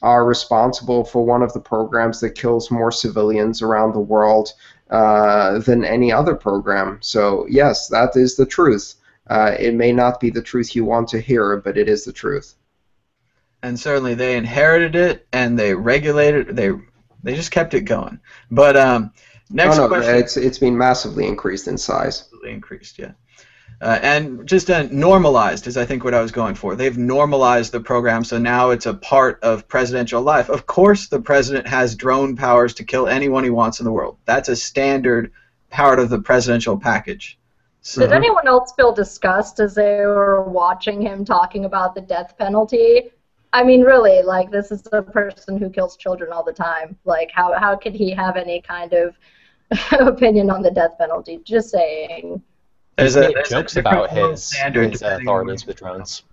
are responsible for one of the programs that kills more civilians around the world uh, than any other program. So, yes, that is the truth. Uh, it may not be the truth you want to hear, but it is the truth. And certainly they inherited it and they regulated they they just kept it going. But um, Next oh, no, question. It's it's been massively increased in size. Massively increased, yeah. Uh, and just uh, normalized is I think what I was going for. They've normalized the program, so now it's a part of presidential life. Of course, the president has drone powers to kill anyone he wants in the world. That's a standard part of the presidential package. So, Did anyone else feel disgust as they were watching him talking about the death penalty? I mean, really, like this is a person who kills children all the time. Like, how how could he have any kind of opinion on the death penalty. Just saying. There's, a, there's jokes about his, his uh, authorities with drones.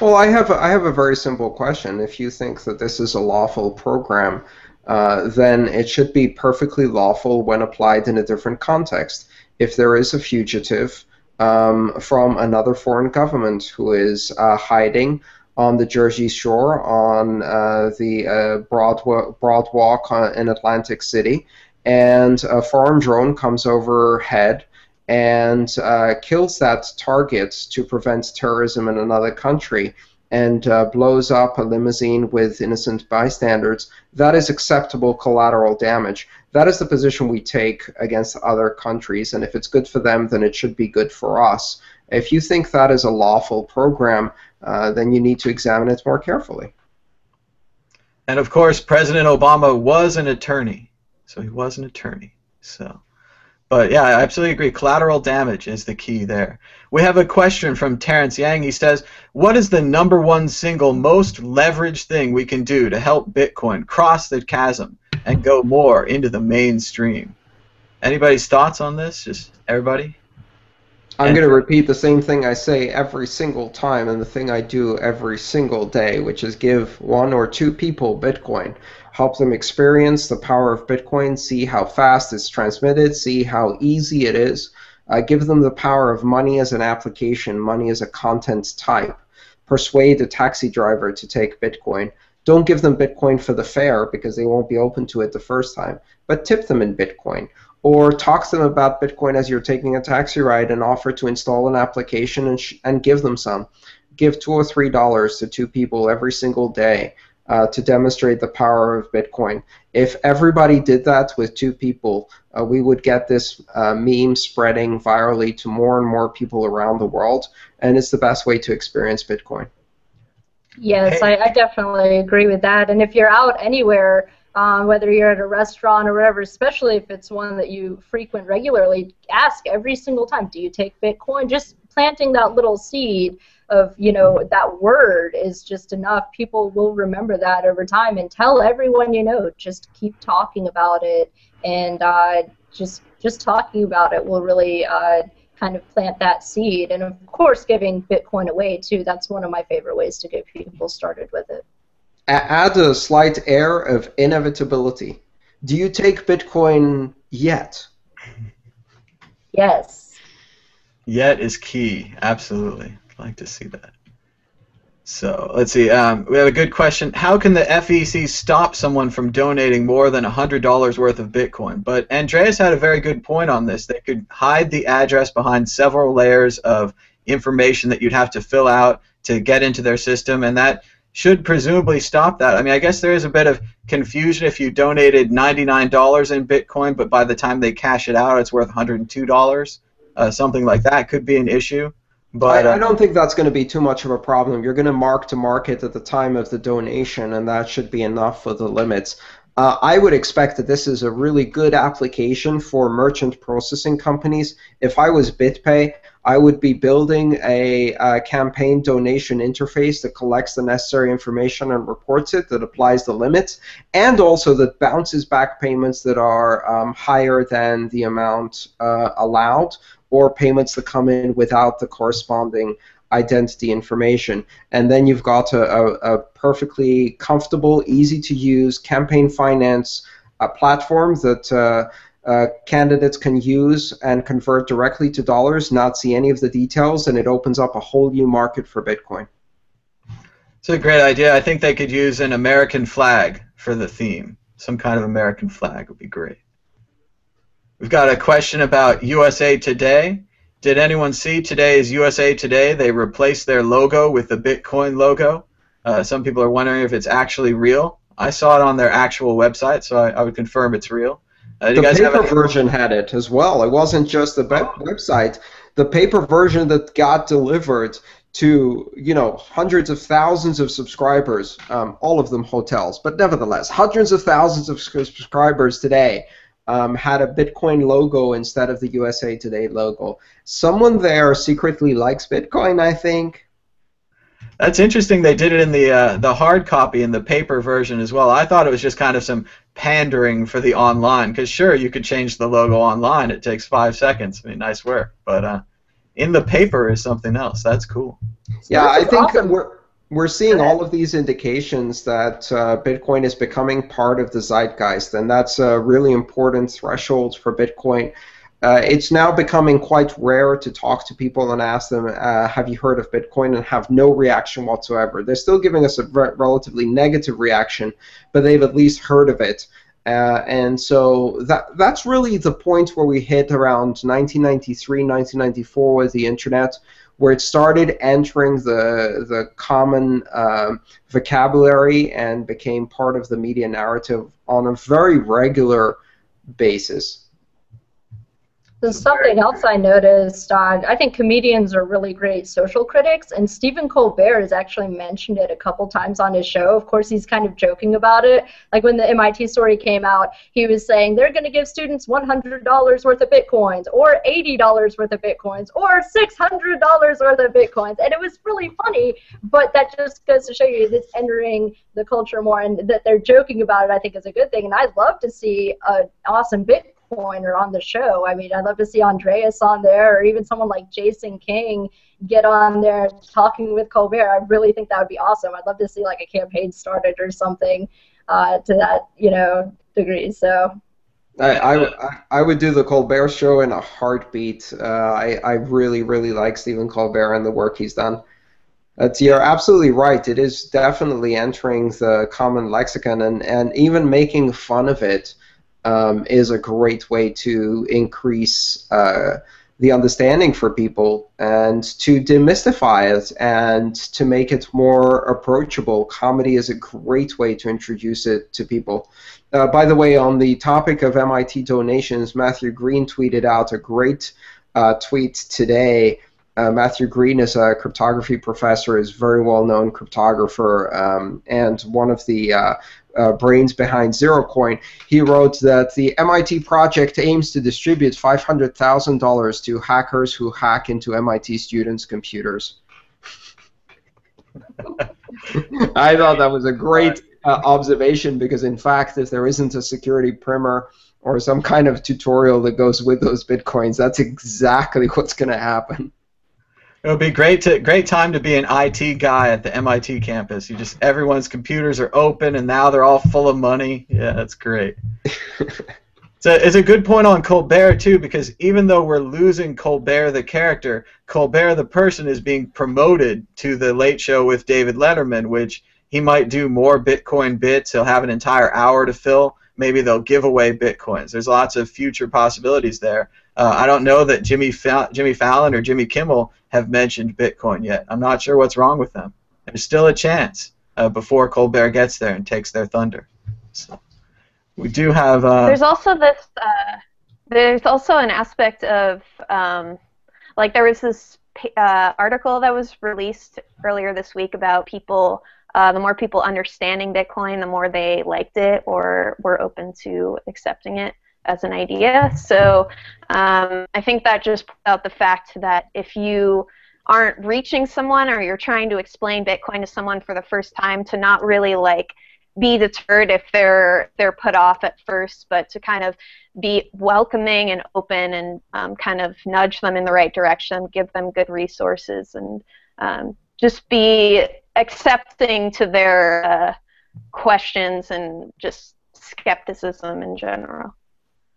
Well, I have a, I have a very simple question. If you think that this is a lawful program, uh, then it should be perfectly lawful when applied in a different context. If there is a fugitive um, from another foreign government who is uh, hiding on the Jersey Shore on uh, the uh, broad, broad walk uh, in Atlantic City, and a foreign drone comes overhead and uh, kills that target to prevent terrorism in another country and uh, blows up a limousine with innocent bystanders, that is acceptable collateral damage. That is the position we take against other countries, and if it's good for them, then it should be good for us. If you think that is a lawful program, uh, then you need to examine it more carefully. And of course, President Obama was an attorney. So he was an attorney. So, but yeah, I absolutely agree. Collateral damage is the key there. We have a question from Terrence Yang. He says, "What is the number one single most leveraged thing we can do to help Bitcoin cross the chasm and go more into the mainstream?" Anybody's thoughts on this? Just everybody. I'm going to repeat the same thing I say every single time and the thing I do every single day, which is give one or two people Bitcoin help them experience the power of Bitcoin, see how fast it's transmitted, see how easy it is. Uh, give them the power of money as an application, money as a content type. persuade a taxi driver to take Bitcoin. Don't give them Bitcoin for the fare because they won't be open to it the first time, but tip them in Bitcoin. Or talk to them about Bitcoin as you're taking a taxi ride and offer to install an application and, sh- and give them some. Give two or three dollars to two people every single day uh, to demonstrate the power of Bitcoin. If everybody did that with two people, uh, we would get this uh, meme spreading virally to more and more people around the world, and it's the best way to experience Bitcoin. Yes, I, I definitely agree with that. And if you're out anywhere, um, whether you're at a restaurant or whatever, especially if it's one that you frequent regularly, ask every single time, do you take Bitcoin? Just planting that little seed of you know that word is just enough. People will remember that over time and tell everyone you know just keep talking about it. And uh, just just talking about it will really uh, kind of plant that seed. And of course giving bitcoin away too that's one of my favorite ways to get people started with it add a slight air of inevitability do you take bitcoin yet yes yet is key absolutely I'd like to see that. So let's see. Um, we have a good question. How can the FEC stop someone from donating more than $100 worth of Bitcoin? But Andreas had a very good point on this. They could hide the address behind several layers of information that you'd have to fill out to get into their system, and that should presumably stop that. I mean, I guess there is a bit of confusion if you donated $99 in Bitcoin, but by the time they cash it out, it's worth $102. Uh, something like that could be an issue. But I, I, uh, don't think that's going to be too much of a problem. You're going to mark to market at the time of the donation, and that should be enough for the limits. Uh, I would expect that this is a really good application for merchant processing companies. If I was BitPay, I would be building a, a, campaign donation interface that collects the necessary information and reports it, that applies the limits, and also that bounces back payments that are um, higher than the amount uh, allowed or payments that come in without the corresponding identity information. And then you've got a, a, a perfectly comfortable, easy to use campaign finance uh, platform that uh, uh, candidates can use and convert directly to dollars, not see any of the details, and it opens up a whole new market for Bitcoin. It's a great idea. I think they could use an American flag for the theme. Some kind of American flag would be great. We've got a question about USA Today. Did anyone see today's USA Today? They replaced their logo with the Bitcoin logo. Uh, some people are wondering if it's actually real. I saw it on their actual website, so I, I would confirm it's real. Uh, the paper version had it as well. It wasn't just the website. The paper version that got delivered to you know hundreds of thousands of subscribers, um, all of them hotels, but nevertheless, hundreds of thousands of subscribers today um, had a Bitcoin logo instead of the USA Today logo. Someone there secretly likes Bitcoin, I think. That's interesting. They did it in the uh, the hard copy in the paper version as well. I thought it was just kind of some pandering for the online. Because sure, you could change the logo online. It takes five seconds. I mean, nice work. But uh, in the paper is something else. That's cool. Yeah, I think awesome. we're we're seeing all of these indications that uh, Bitcoin is becoming part of the zeitgeist, and that's a really important threshold for Bitcoin. Uh, it's now becoming quite rare to talk to people and ask them, uh, "Have you heard of Bitcoin?" and have no reaction whatsoever. They're still giving us a re- relatively negative reaction, but they've at least heard of it. Uh, and so that that's really the point where we hit around 1993, 1994 with the internet where it started entering the the common uh, vocabulary and became part of the media narrative on a very regular basis. There's something else I noticed. Uh, I think comedians are really great social critics, and Stephen Colbert has actually mentioned it a couple times on his show. Of course, he's kind of joking about it. Like when the MIT story came out, he was saying they're going to give students $100 worth of bitcoins, or $80 worth of bitcoins, or $600 worth of bitcoins, and it was really funny. But that just goes to show you it's entering the culture more, and that they're joking about it. I think is a good thing, and I'd love to see an awesome Bitcoin or on the show. I mean, I'd love to see Andreas on there or even someone like Jason King get on there talking with Colbert. I really think that would be awesome. I'd love to see like a campaign started or something uh, to that, you know, degree. So. I, I, I would do the Colbert show in a heartbeat. Uh, I, I really, really like Stephen Colbert and the work he's done. That's, you're absolutely right. It is definitely entering the common lexicon, and, and even making fun of it um, is a great way to increase uh, the understanding for people and to demystify it and to make it more approachable. Comedy is a great way to introduce it to people. Uh, by the way, on the topic of MIT donations, Matthew Green tweeted out a great uh, tweet today uh, Matthew Green is a cryptography professor, is a very well-known cryptographer, um, and one of the uh, brains behind ZeroCoin. He wrote that the MIT project aims to distribute $500,000 to hackers who hack into MIT students' computers. I thought that was a great uh, observation because, in fact, if there isn't a security primer or some kind of tutorial that goes with those bitcoins, that's exactly what's going to happen. It would be great to great time to be an IT guy at the MIT campus. You just everyone's computers are open and now they're all full of money. Yeah, that's great. so it's a good point on Colbert too, because even though we're losing Colbert the character, Colbert the person is being promoted to the Late Show with David Letterman, which he might do more Bitcoin bits. He'll have an entire hour to fill. Maybe they'll give away Bitcoins. There's lots of future possibilities there. Uh, I don't know that Jimmy Fa- Jimmy Fallon or Jimmy Kimmel have mentioned Bitcoin yet. I'm not sure what's wrong with them. There's still a chance uh, before Colbert gets there and takes their thunder. So we do have. Uh, there's also this. Uh, there's also an aspect of um, like there was this uh, article that was released earlier this week about people. Uh, the more people understanding Bitcoin, the more they liked it or were open to accepting it as an idea. So um, I think that just puts out the fact that if you aren't reaching someone or you're trying to explain Bitcoin to someone for the first time, to not really like be deterred if they're they're put off at first, but to kind of be welcoming and open and um, kind of nudge them in the right direction, give them good resources, and um, just be accepting to their uh, questions and just skepticism in general.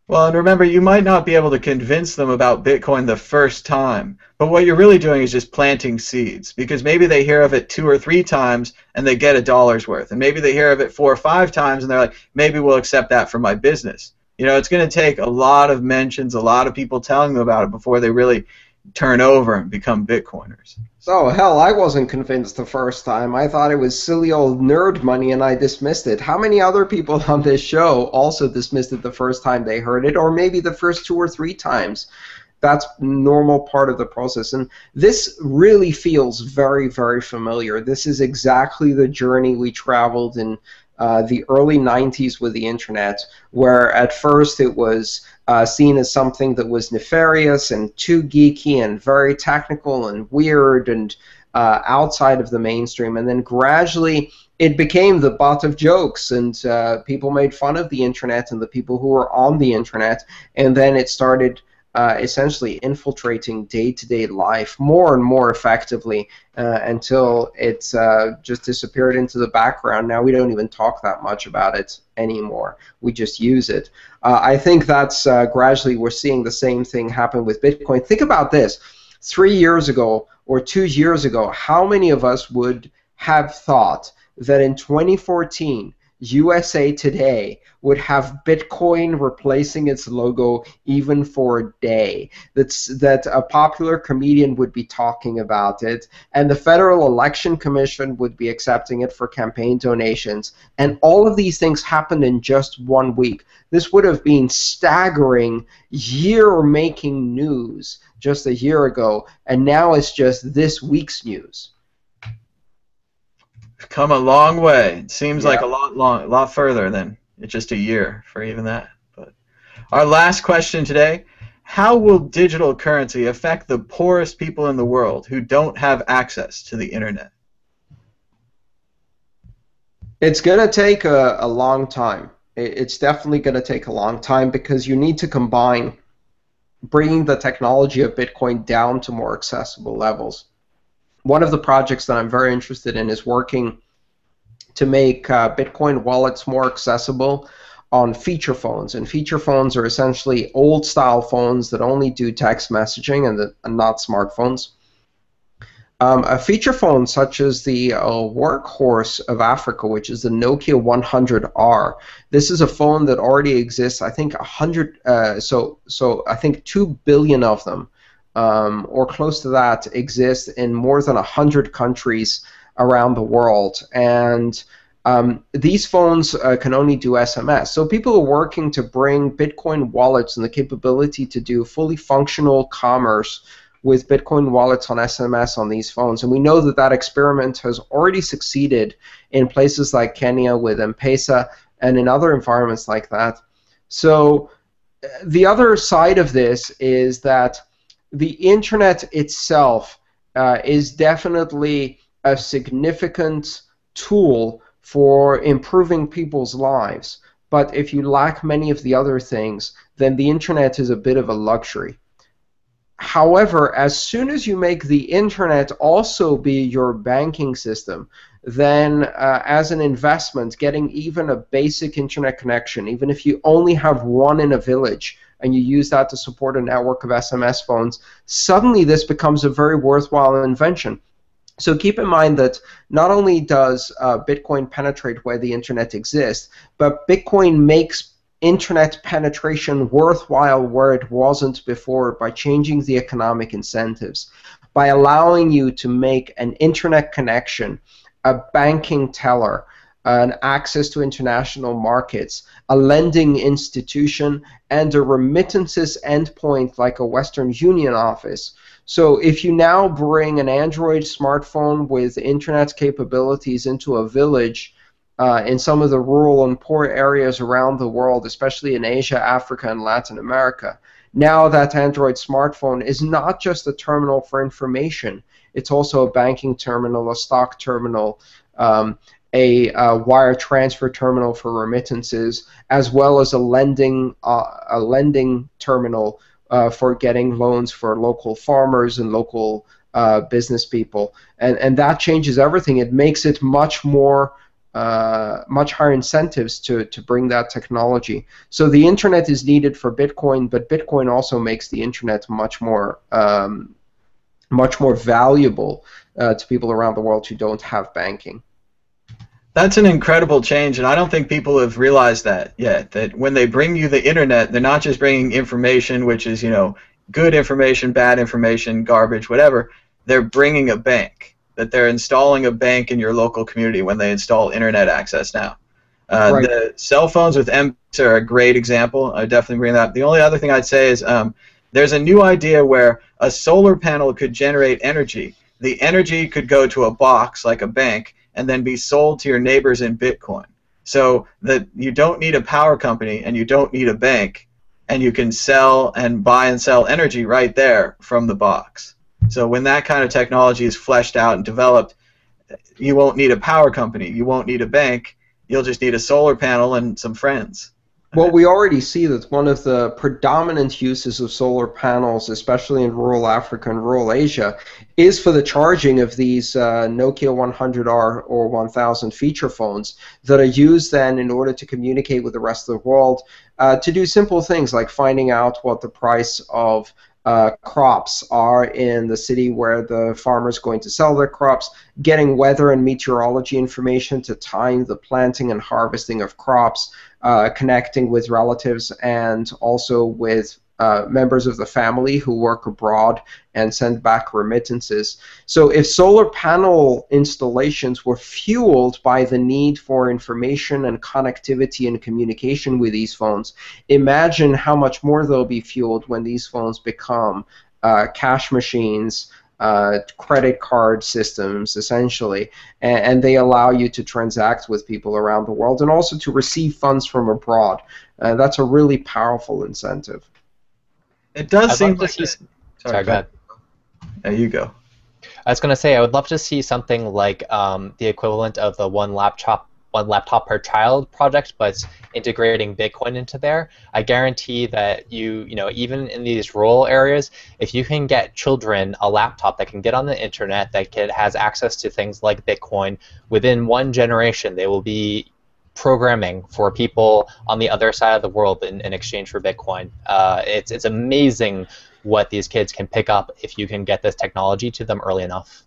Well, and remember, you might not be able to convince them about Bitcoin the first time, but what you're really doing is just planting seeds because maybe they hear of it two or three times and they get a dollar's worth, and maybe they hear of it four or five times and they're like, maybe we'll accept that for my business. You know, it's going to take a lot of mentions, a lot of people telling them about it before they really turn over and become Bitcoiners. So, hell, I wasn't convinced the first time. I thought it was silly old nerd money and I dismissed it. How many other people on this show also dismissed it the first time they heard it, or maybe the first two or three times? That's normal part of the process. And this really feels very, very familiar. This is exactly the journey we traveled in uh, the early 90s with the internet, where at first it was uh, seen as something that was nefarious and too geeky and very technical and weird and uh, outside of the mainstream. And then gradually it became the butt of jokes, and uh, people made fun of the internet and the people who were on the internet. And then it started uh, essentially infiltrating day-to-day life more and more effectively uh, until it uh, just disappeared into the background. Now we don't even talk that much about it anymore. We just use it. Uh, I think that's uh, gradually we're seeing the same thing happen with Bitcoin. Think about this: three years ago or two years ago, how many of us would have thought that in 2014 USA Today would have Bitcoin replacing its logo even for a day. That's that a popular comedian would be talking about it, and the Federal Election Commission would be accepting it for campaign donations. And all of these things happened in just one week. This would have been staggering year-making news just a year ago, and now it's just this week's news come a long way. It seems yeah. like a lot long, a lot further than just a year for even that. But our last question today: How will digital currency affect the poorest people in the world who don't have access to the internet? It's going to take a, a long time. It's definitely going to take a long time because you need to combine bringing the technology of Bitcoin down to more accessible levels one of the projects that I'm very interested in is working to make uh, Bitcoin wallets more accessible on feature phones. And feature phones are essentially old style phones that only do text messaging and, the, and not smartphones. Um, a feature phone such as the uh, workhorse of Africa, which is the Nokia 100R. This is a phone that already exists. I think 100. Uh, so so I think two billion of them, um, or close to that, exist in more than 100 countries around the world. And um, these phones uh, can only do SMS. So people are working to bring Bitcoin wallets and the capability to do fully functional commerce with Bitcoin wallets on SMS on these phones. And we know that that experiment has already succeeded in places like Kenya with M-Pesa and in other environments like that. So uh, the other side of this is that the internet itself uh, is definitely a significant tool for improving people's lives. But if you lack many of the other things, then the internet is a bit of a luxury. However, as soon as you make the internet also be your banking system, then uh, as an investment, getting even a basic internet connection, even if you only have one in a village and you use that to support a network of SMS phones, suddenly this becomes a very worthwhile invention. So keep in mind that not only does uh, Bitcoin penetrate where the internet exists, but Bitcoin makes internet penetration worthwhile where it wasn't before by changing the economic incentives, by allowing you to make an internet connection, a banking teller, an access to international markets, a lending institution, and a remittances endpoint like a Western Union office. So if you now bring an Android smartphone with internet capabilities into a village, uh, in some of the rural and poor areas around the world, especially in Asia, Africa, and Latin America. Now that Android smartphone is not just a terminal for information, it's also a banking terminal, a stock terminal, um, a uh, wire transfer terminal for remittances, as well as a lending uh, a lending terminal uh, for getting loans for local farmers and local uh, business people, and and that changes everything. It makes it much more uh, much higher incentives to, to bring that technology. So the internet is needed for Bitcoin, but Bitcoin also makes the internet much more um, much more valuable uh, to people around the world who don't have banking. That's an incredible change, and I don't think people have realized that yet. That when they bring you the internet, they're not just bringing information, which is you know good information, bad information, garbage, whatever. They're bringing a bank that they're installing a bank in your local community when they install internet access now. Uh, right. The cell phones with M are a great example. I definitely bring that. The only other thing I'd say is um, there's a new idea where a solar panel could generate energy. The energy could go to a box like a bank and then be sold to your neighbors in Bitcoin. So that you don't need a power company and you don't need a bank, and you can sell and buy and sell energy right there from the box. So when that kind of technology is fleshed out and developed, you won't need a power company, you won't need a bank, you'll just need a solar panel and some friends. Well, we already see that one of the predominant uses of solar panels, especially in rural Africa and rural Asia, is for the charging of these uh, Nokia 100R or 1000 feature phones that are used then in order to communicate with the rest of the world uh, to do simple things like finding out what the price of uh, crops are in the city where the farmer is going to sell their crops, getting weather and meteorology information to time the planting and harvesting of crops, uh, connecting with relatives and also with uh, members of the family who work abroad and send back remittances. So, if solar panel installations were fueled by the need for information and connectivity and communication with these phones, imagine how much more they'll be fueled when these phones become uh, cash machines. Uh, credit card systems essentially, and, and, they allow you to transact with people around the world and also to receive funds from abroad. Uh, that's a really powerful incentive. It does I'd seem like. See... Sorry, Sorry, go ahead. There you go. I was going to say I would love to see something like um, the equivalent of the one laptop one laptop per child project, but integrating Bitcoin into there. I guarantee that you, you know, even in these rural areas, if you can get children a laptop that can get on the internet, that can, has access to things like Bitcoin, within one generation, they will be programming for people on the other side of the world in, in exchange for Bitcoin. Uh, it's, it's amazing what these kids can pick up if you can get this technology to them early enough.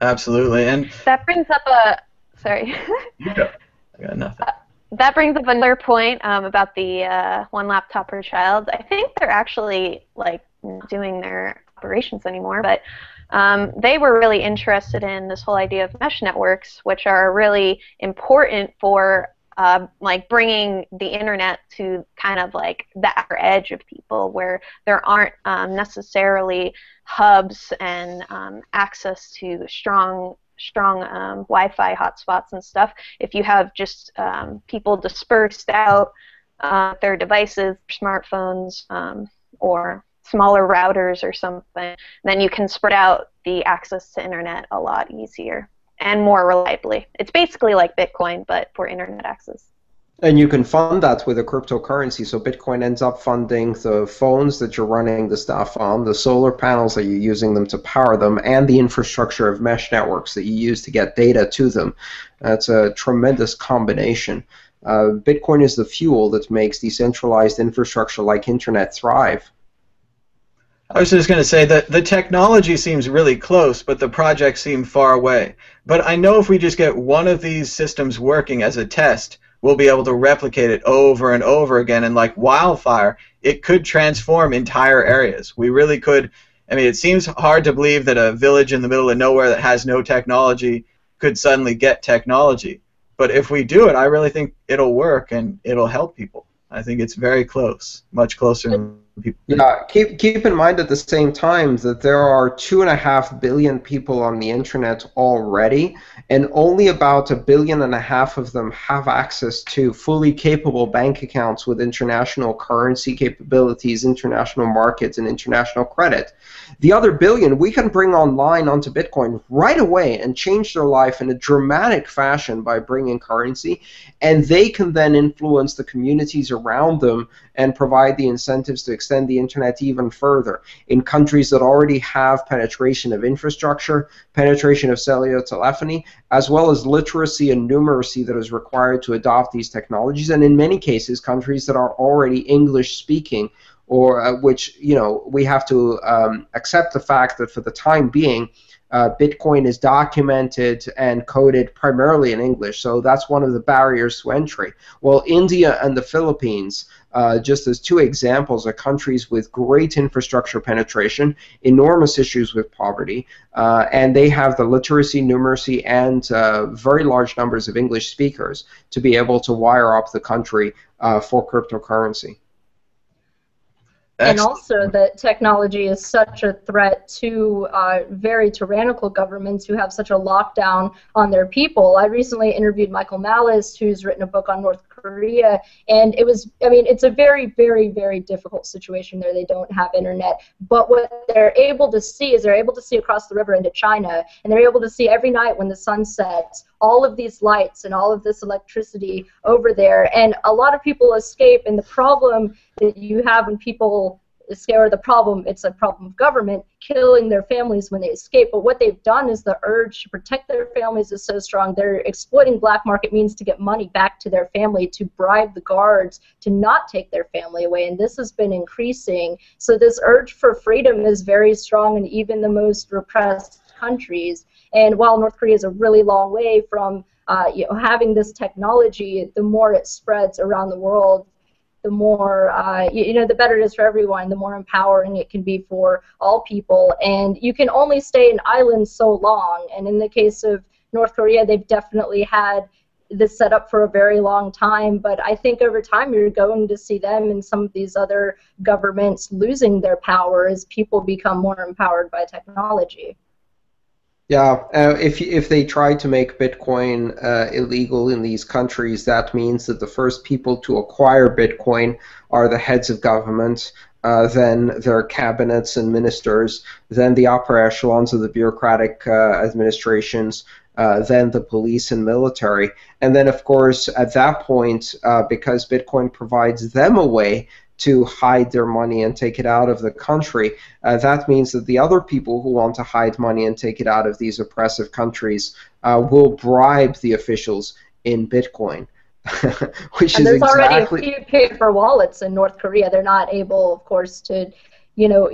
Absolutely, and that brings up a sorry. you. I got nothing. that brings up another point um, about the uh, one laptop per child. I think they're actually like not doing their operations anymore, but um, they were really interested in this whole idea of mesh networks, which are really important for uh, like bringing the internet to kind of like the outer edge of people where there aren't um, necessarily hubs and um, access to strong strong um, Wi-Fi hotspots and stuff. If you have just um, people dispersed out uh, their devices, smartphones, um, or smaller routers or something, then you can spread out the access to internet a lot easier and more reliably. It's basically like Bitcoin, but for internet access. And you can fund that with a cryptocurrency. So Bitcoin ends up funding the phones that you're running the stuff on, the solar panels that you're using them to power them, and the infrastructure of mesh networks that you use to get data to them. That's a tremendous combination. Uh, Bitcoin is the fuel that makes decentralized infrastructure like internet thrive. I was just going to say that the technology seems really close, but the projects seem far away. But I know if we just get one of these systems working as a test, we'll be able to replicate it over and over again. And like wildfire, it could transform entire areas. We really could. I mean, it seems hard to believe that a village in the middle of nowhere that has no technology could suddenly get technology. But if we do it, I really think it'll work and it'll help people. I think it's very close, much closer people. Yeah, keep keep in mind at the same time that there are two and a half billion people on the internet already, and only about a billion and a half of them have access to fully capable bank accounts with international currency capabilities, international markets, and international credit. The other billion we can bring online onto Bitcoin right away and change their life in a dramatic fashion by bringing currency, and they can then influence the communities around them and provide the incentives to extend the internet even further. In countries that already have penetration of infrastructure, penetration of cellular telephony, as well as literacy and numeracy that is required to adopt these technologies, and in many cases, countries that are already English speaking or uh, which you know we have to um, accept the fact that for the time being uh, Bitcoin is documented and coded primarily in English, so that's one of the barriers to entry. Well, India and the Philippines, uh, just as two examples, are countries with great infrastructure penetration, enormous issues with poverty, uh, and they have the literacy, numeracy, and uh, very large numbers of English speakers to be able to wire up the country uh, for cryptocurrency. And also that technology is such a threat to uh, very tyrannical governments who have such a lockdown on their people. I recently interviewed Michael Malice, who's written a book on North Korea, and it was, I mean, it's a very, very, very difficult situation there. They don't have internet, but what they're able to see is they're able to see across the river into China, and they're able to see every night when the sun sets all of these lights and all of this electricity over there, and a lot of people escape, and the problem that you have when people scare the problem it's a problem of government killing their families when they escape. But what they've done is the urge to protect their families is so strong. They're exploiting black market means to get money back to their family to bribe the guards to not take their family away. And this has been increasing. So this urge for freedom is very strong in even the most repressed countries. And while north korea is a really long way from uh, you know, having this technology, the more it spreads around the world, the more uh, you, you, know the better it is for everyone the more empowering it can be for all people. And you can only stay an island so long. And in the case of north korea they've definitely had this set up for a very long time. But i think over time you're going to see them and some of these other governments losing their power as people become more empowered by technology yeah, uh, if if they try to make Bitcoin uh, illegal in these countries, that means that the first people to acquire Bitcoin are the heads of government, uh, then their cabinets and ministers, then the upper echelons of the bureaucratic uh, administrations, uh, then the police and military, and then of course at that point, uh, because Bitcoin provides them a way to hide their money and take it out of the country. Uh, that means that the other people who want to hide money and take it out of these oppressive countries uh, will bribe the officials in Bitcoin. Which and is there's exactly... already a few paper wallets in North Korea. They're not able, of course, to you know,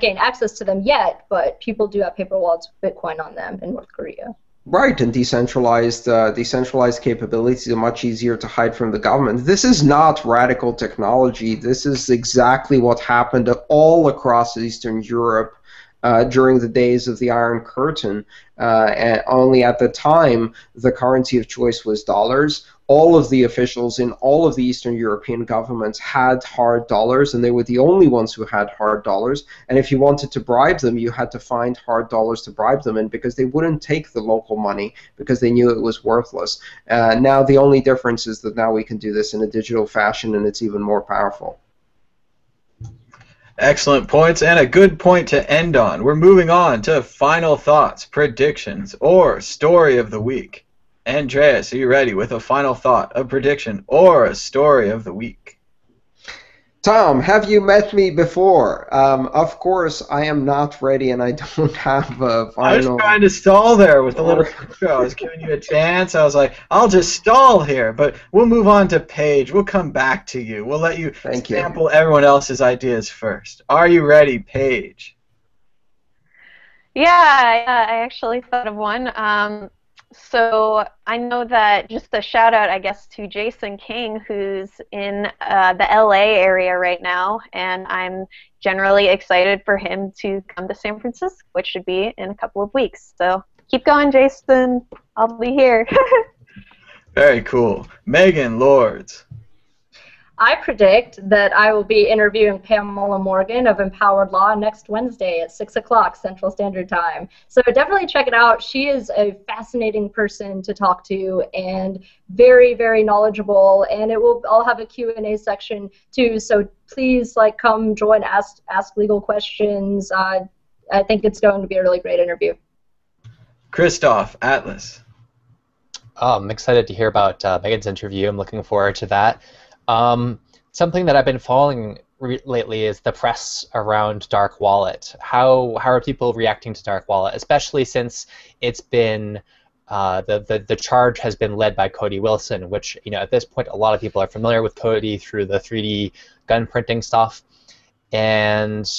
gain access to them yet, but people do have paper wallets with Bitcoin on them in North Korea. Right, and decentralized uh, decentralized capabilities are much easier to hide from the government. This is not radical technology. This is exactly what happened all across Eastern Europe uh, during the days of the Iron Curtain. Uh, and only at the time, the currency of choice was dollars all of the officials in all of the Eastern European governments had hard dollars, and they were the only ones who had hard dollars. And if you wanted to bribe them, you had to find hard dollars to bribe them in because they wouldn't take the local money because they knew it was worthless. Uh, now, the only difference is that now we can do this in a digital fashion, and it's even more powerful. Excellent points and a good point to end on. We're moving on to final thoughts, predictions, or story of the week. Andreas, are you ready with a final thought, a prediction, or a story of the week? Tom, have you met me before? Um, of course, I am not ready, and I don't have a final. I was trying to stall there with a little intro. I was giving you a chance. I was like, I'll just stall here, but we'll move on to Paige. We'll come back to you. We'll let you Thank sample you. everyone else's ideas first. Are you ready, Paige? Yeah, I, uh, I actually thought of one. Um, so I know that just a shout out, I guess, to Jason King, who's in uh, the LA area right now, and I'm generally excited for him to come to San Francisco, which should be in a couple of weeks. So keep going, Jason. I'll be here. Very cool. MK Lords. I predict that I will be interviewing Pamela Morgan of Empowered Law next Wednesday at 6 o'clock Central Standard Time. So definitely check it out. She is a fascinating person to talk to and very, very knowledgeable. And it will. I'll have a Q&A section too. So please, like, come join, ask ask legal questions. Uh, I think it's going to be a really great interview. Kristov Atlas. Oh, I'm excited to hear about uh, MK's interview. I'm looking forward to that. Um, something that I've been following re- lately is the press around Dark Wallet. How how are people reacting to Dark Wallet, especially since it's been uh, the, the the charge has been led by Cody Wilson, which you know at this point a lot of people are familiar with Cody through the 3D gun printing stuff, and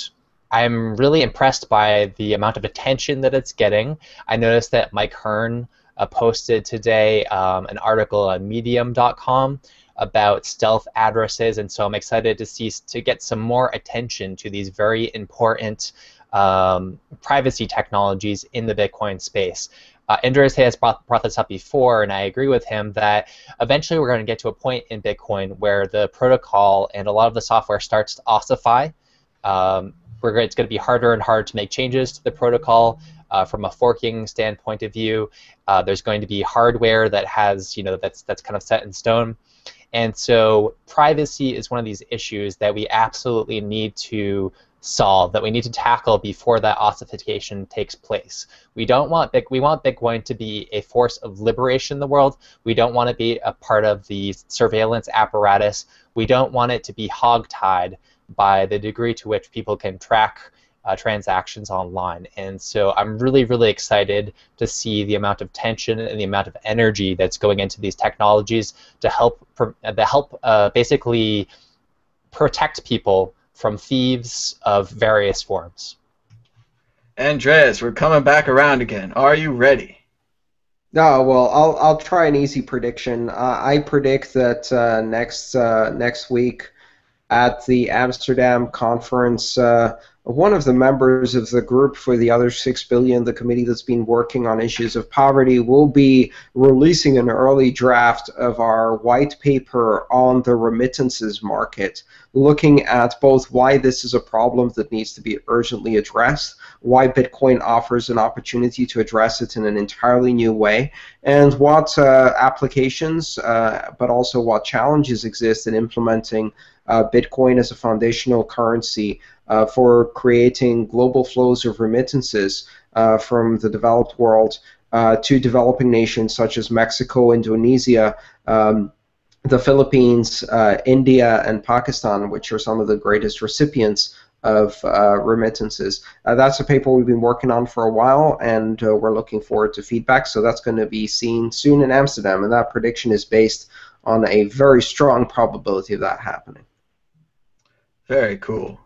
I'm really impressed by the amount of attention that it's getting. I noticed that Mike Hearn uh, posted today um, an article on Medium.com about stealth addresses, and so I'm excited to see to get some more attention to these very important um, privacy technologies in the Bitcoin space. Uh, Andreas has brought, brought this up before, and I agree with him that eventually we're going to get to a point in Bitcoin where the protocol and a lot of the software starts to ossify. Um, it's going to be harder and harder to make changes to the protocol uh, from a forking standpoint of view. Uh, there's going to be hardware that has, you know, that's that's kind of set in stone. And so privacy is one of these issues that we absolutely need to solve, that we need to tackle before that ossification takes place. We don't want we want Bitcoin to be a force of liberation in the world. We don't want to be a part of the surveillance apparatus. We don't want it to be hogtied by the degree to which people can track uh, transactions online. And so I'm really, really excited to see the amount of tension and the amount of energy that's going into these technologies to help to help uh, basically protect people from thieves of various forms. Andreas, we're coming back around again. Are you ready? No, well, I'll I'll try an easy prediction. Uh, I predict that uh, next uh, next week at the Amsterdam conference, uh, one of the members of the group for the other six billion, the committee that's been working on issues of poverty, will be releasing an early draft of our white paper on the remittances market, looking at both why this is a problem that needs to be urgently addressed, why Bitcoin offers an opportunity to address it in an entirely new way, and what uh, applications, uh, but also what challenges exist in implementing Bitcoin as a foundational currency uh, for creating global flows of remittances uh, from the developed world uh, to developing nations such as Mexico, Indonesia, um, the Philippines, uh, India, and Pakistan, which are some of the greatest recipients of uh, remittances. Uh, that's a paper we've been working on for a while, and uh, we're looking forward to feedback. So that's going to be seen soon in Amsterdam, and that prediction is based on a very strong probability of that happening. Very cool.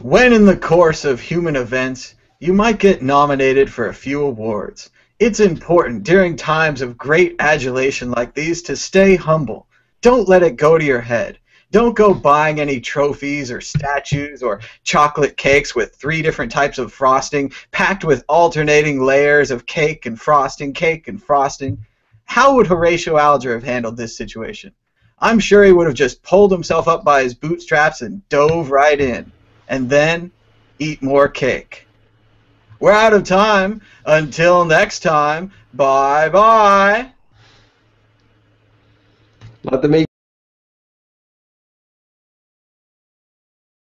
When in the course of human events, you might get nominated for a few awards. It's important during times of great adulation like these to stay humble. Don't let it go to your head. Don't go buying any trophies or statues or chocolate cakes with three different types of frosting, packed with alternating layers of cake and frosting, cake and frosting. How would Horatio Alger have handled this situation? I'm sure he would have just pulled himself up by his bootstraps and dove right in. And then eat more cake. We're out of time. Until next time, bye bye. Let eat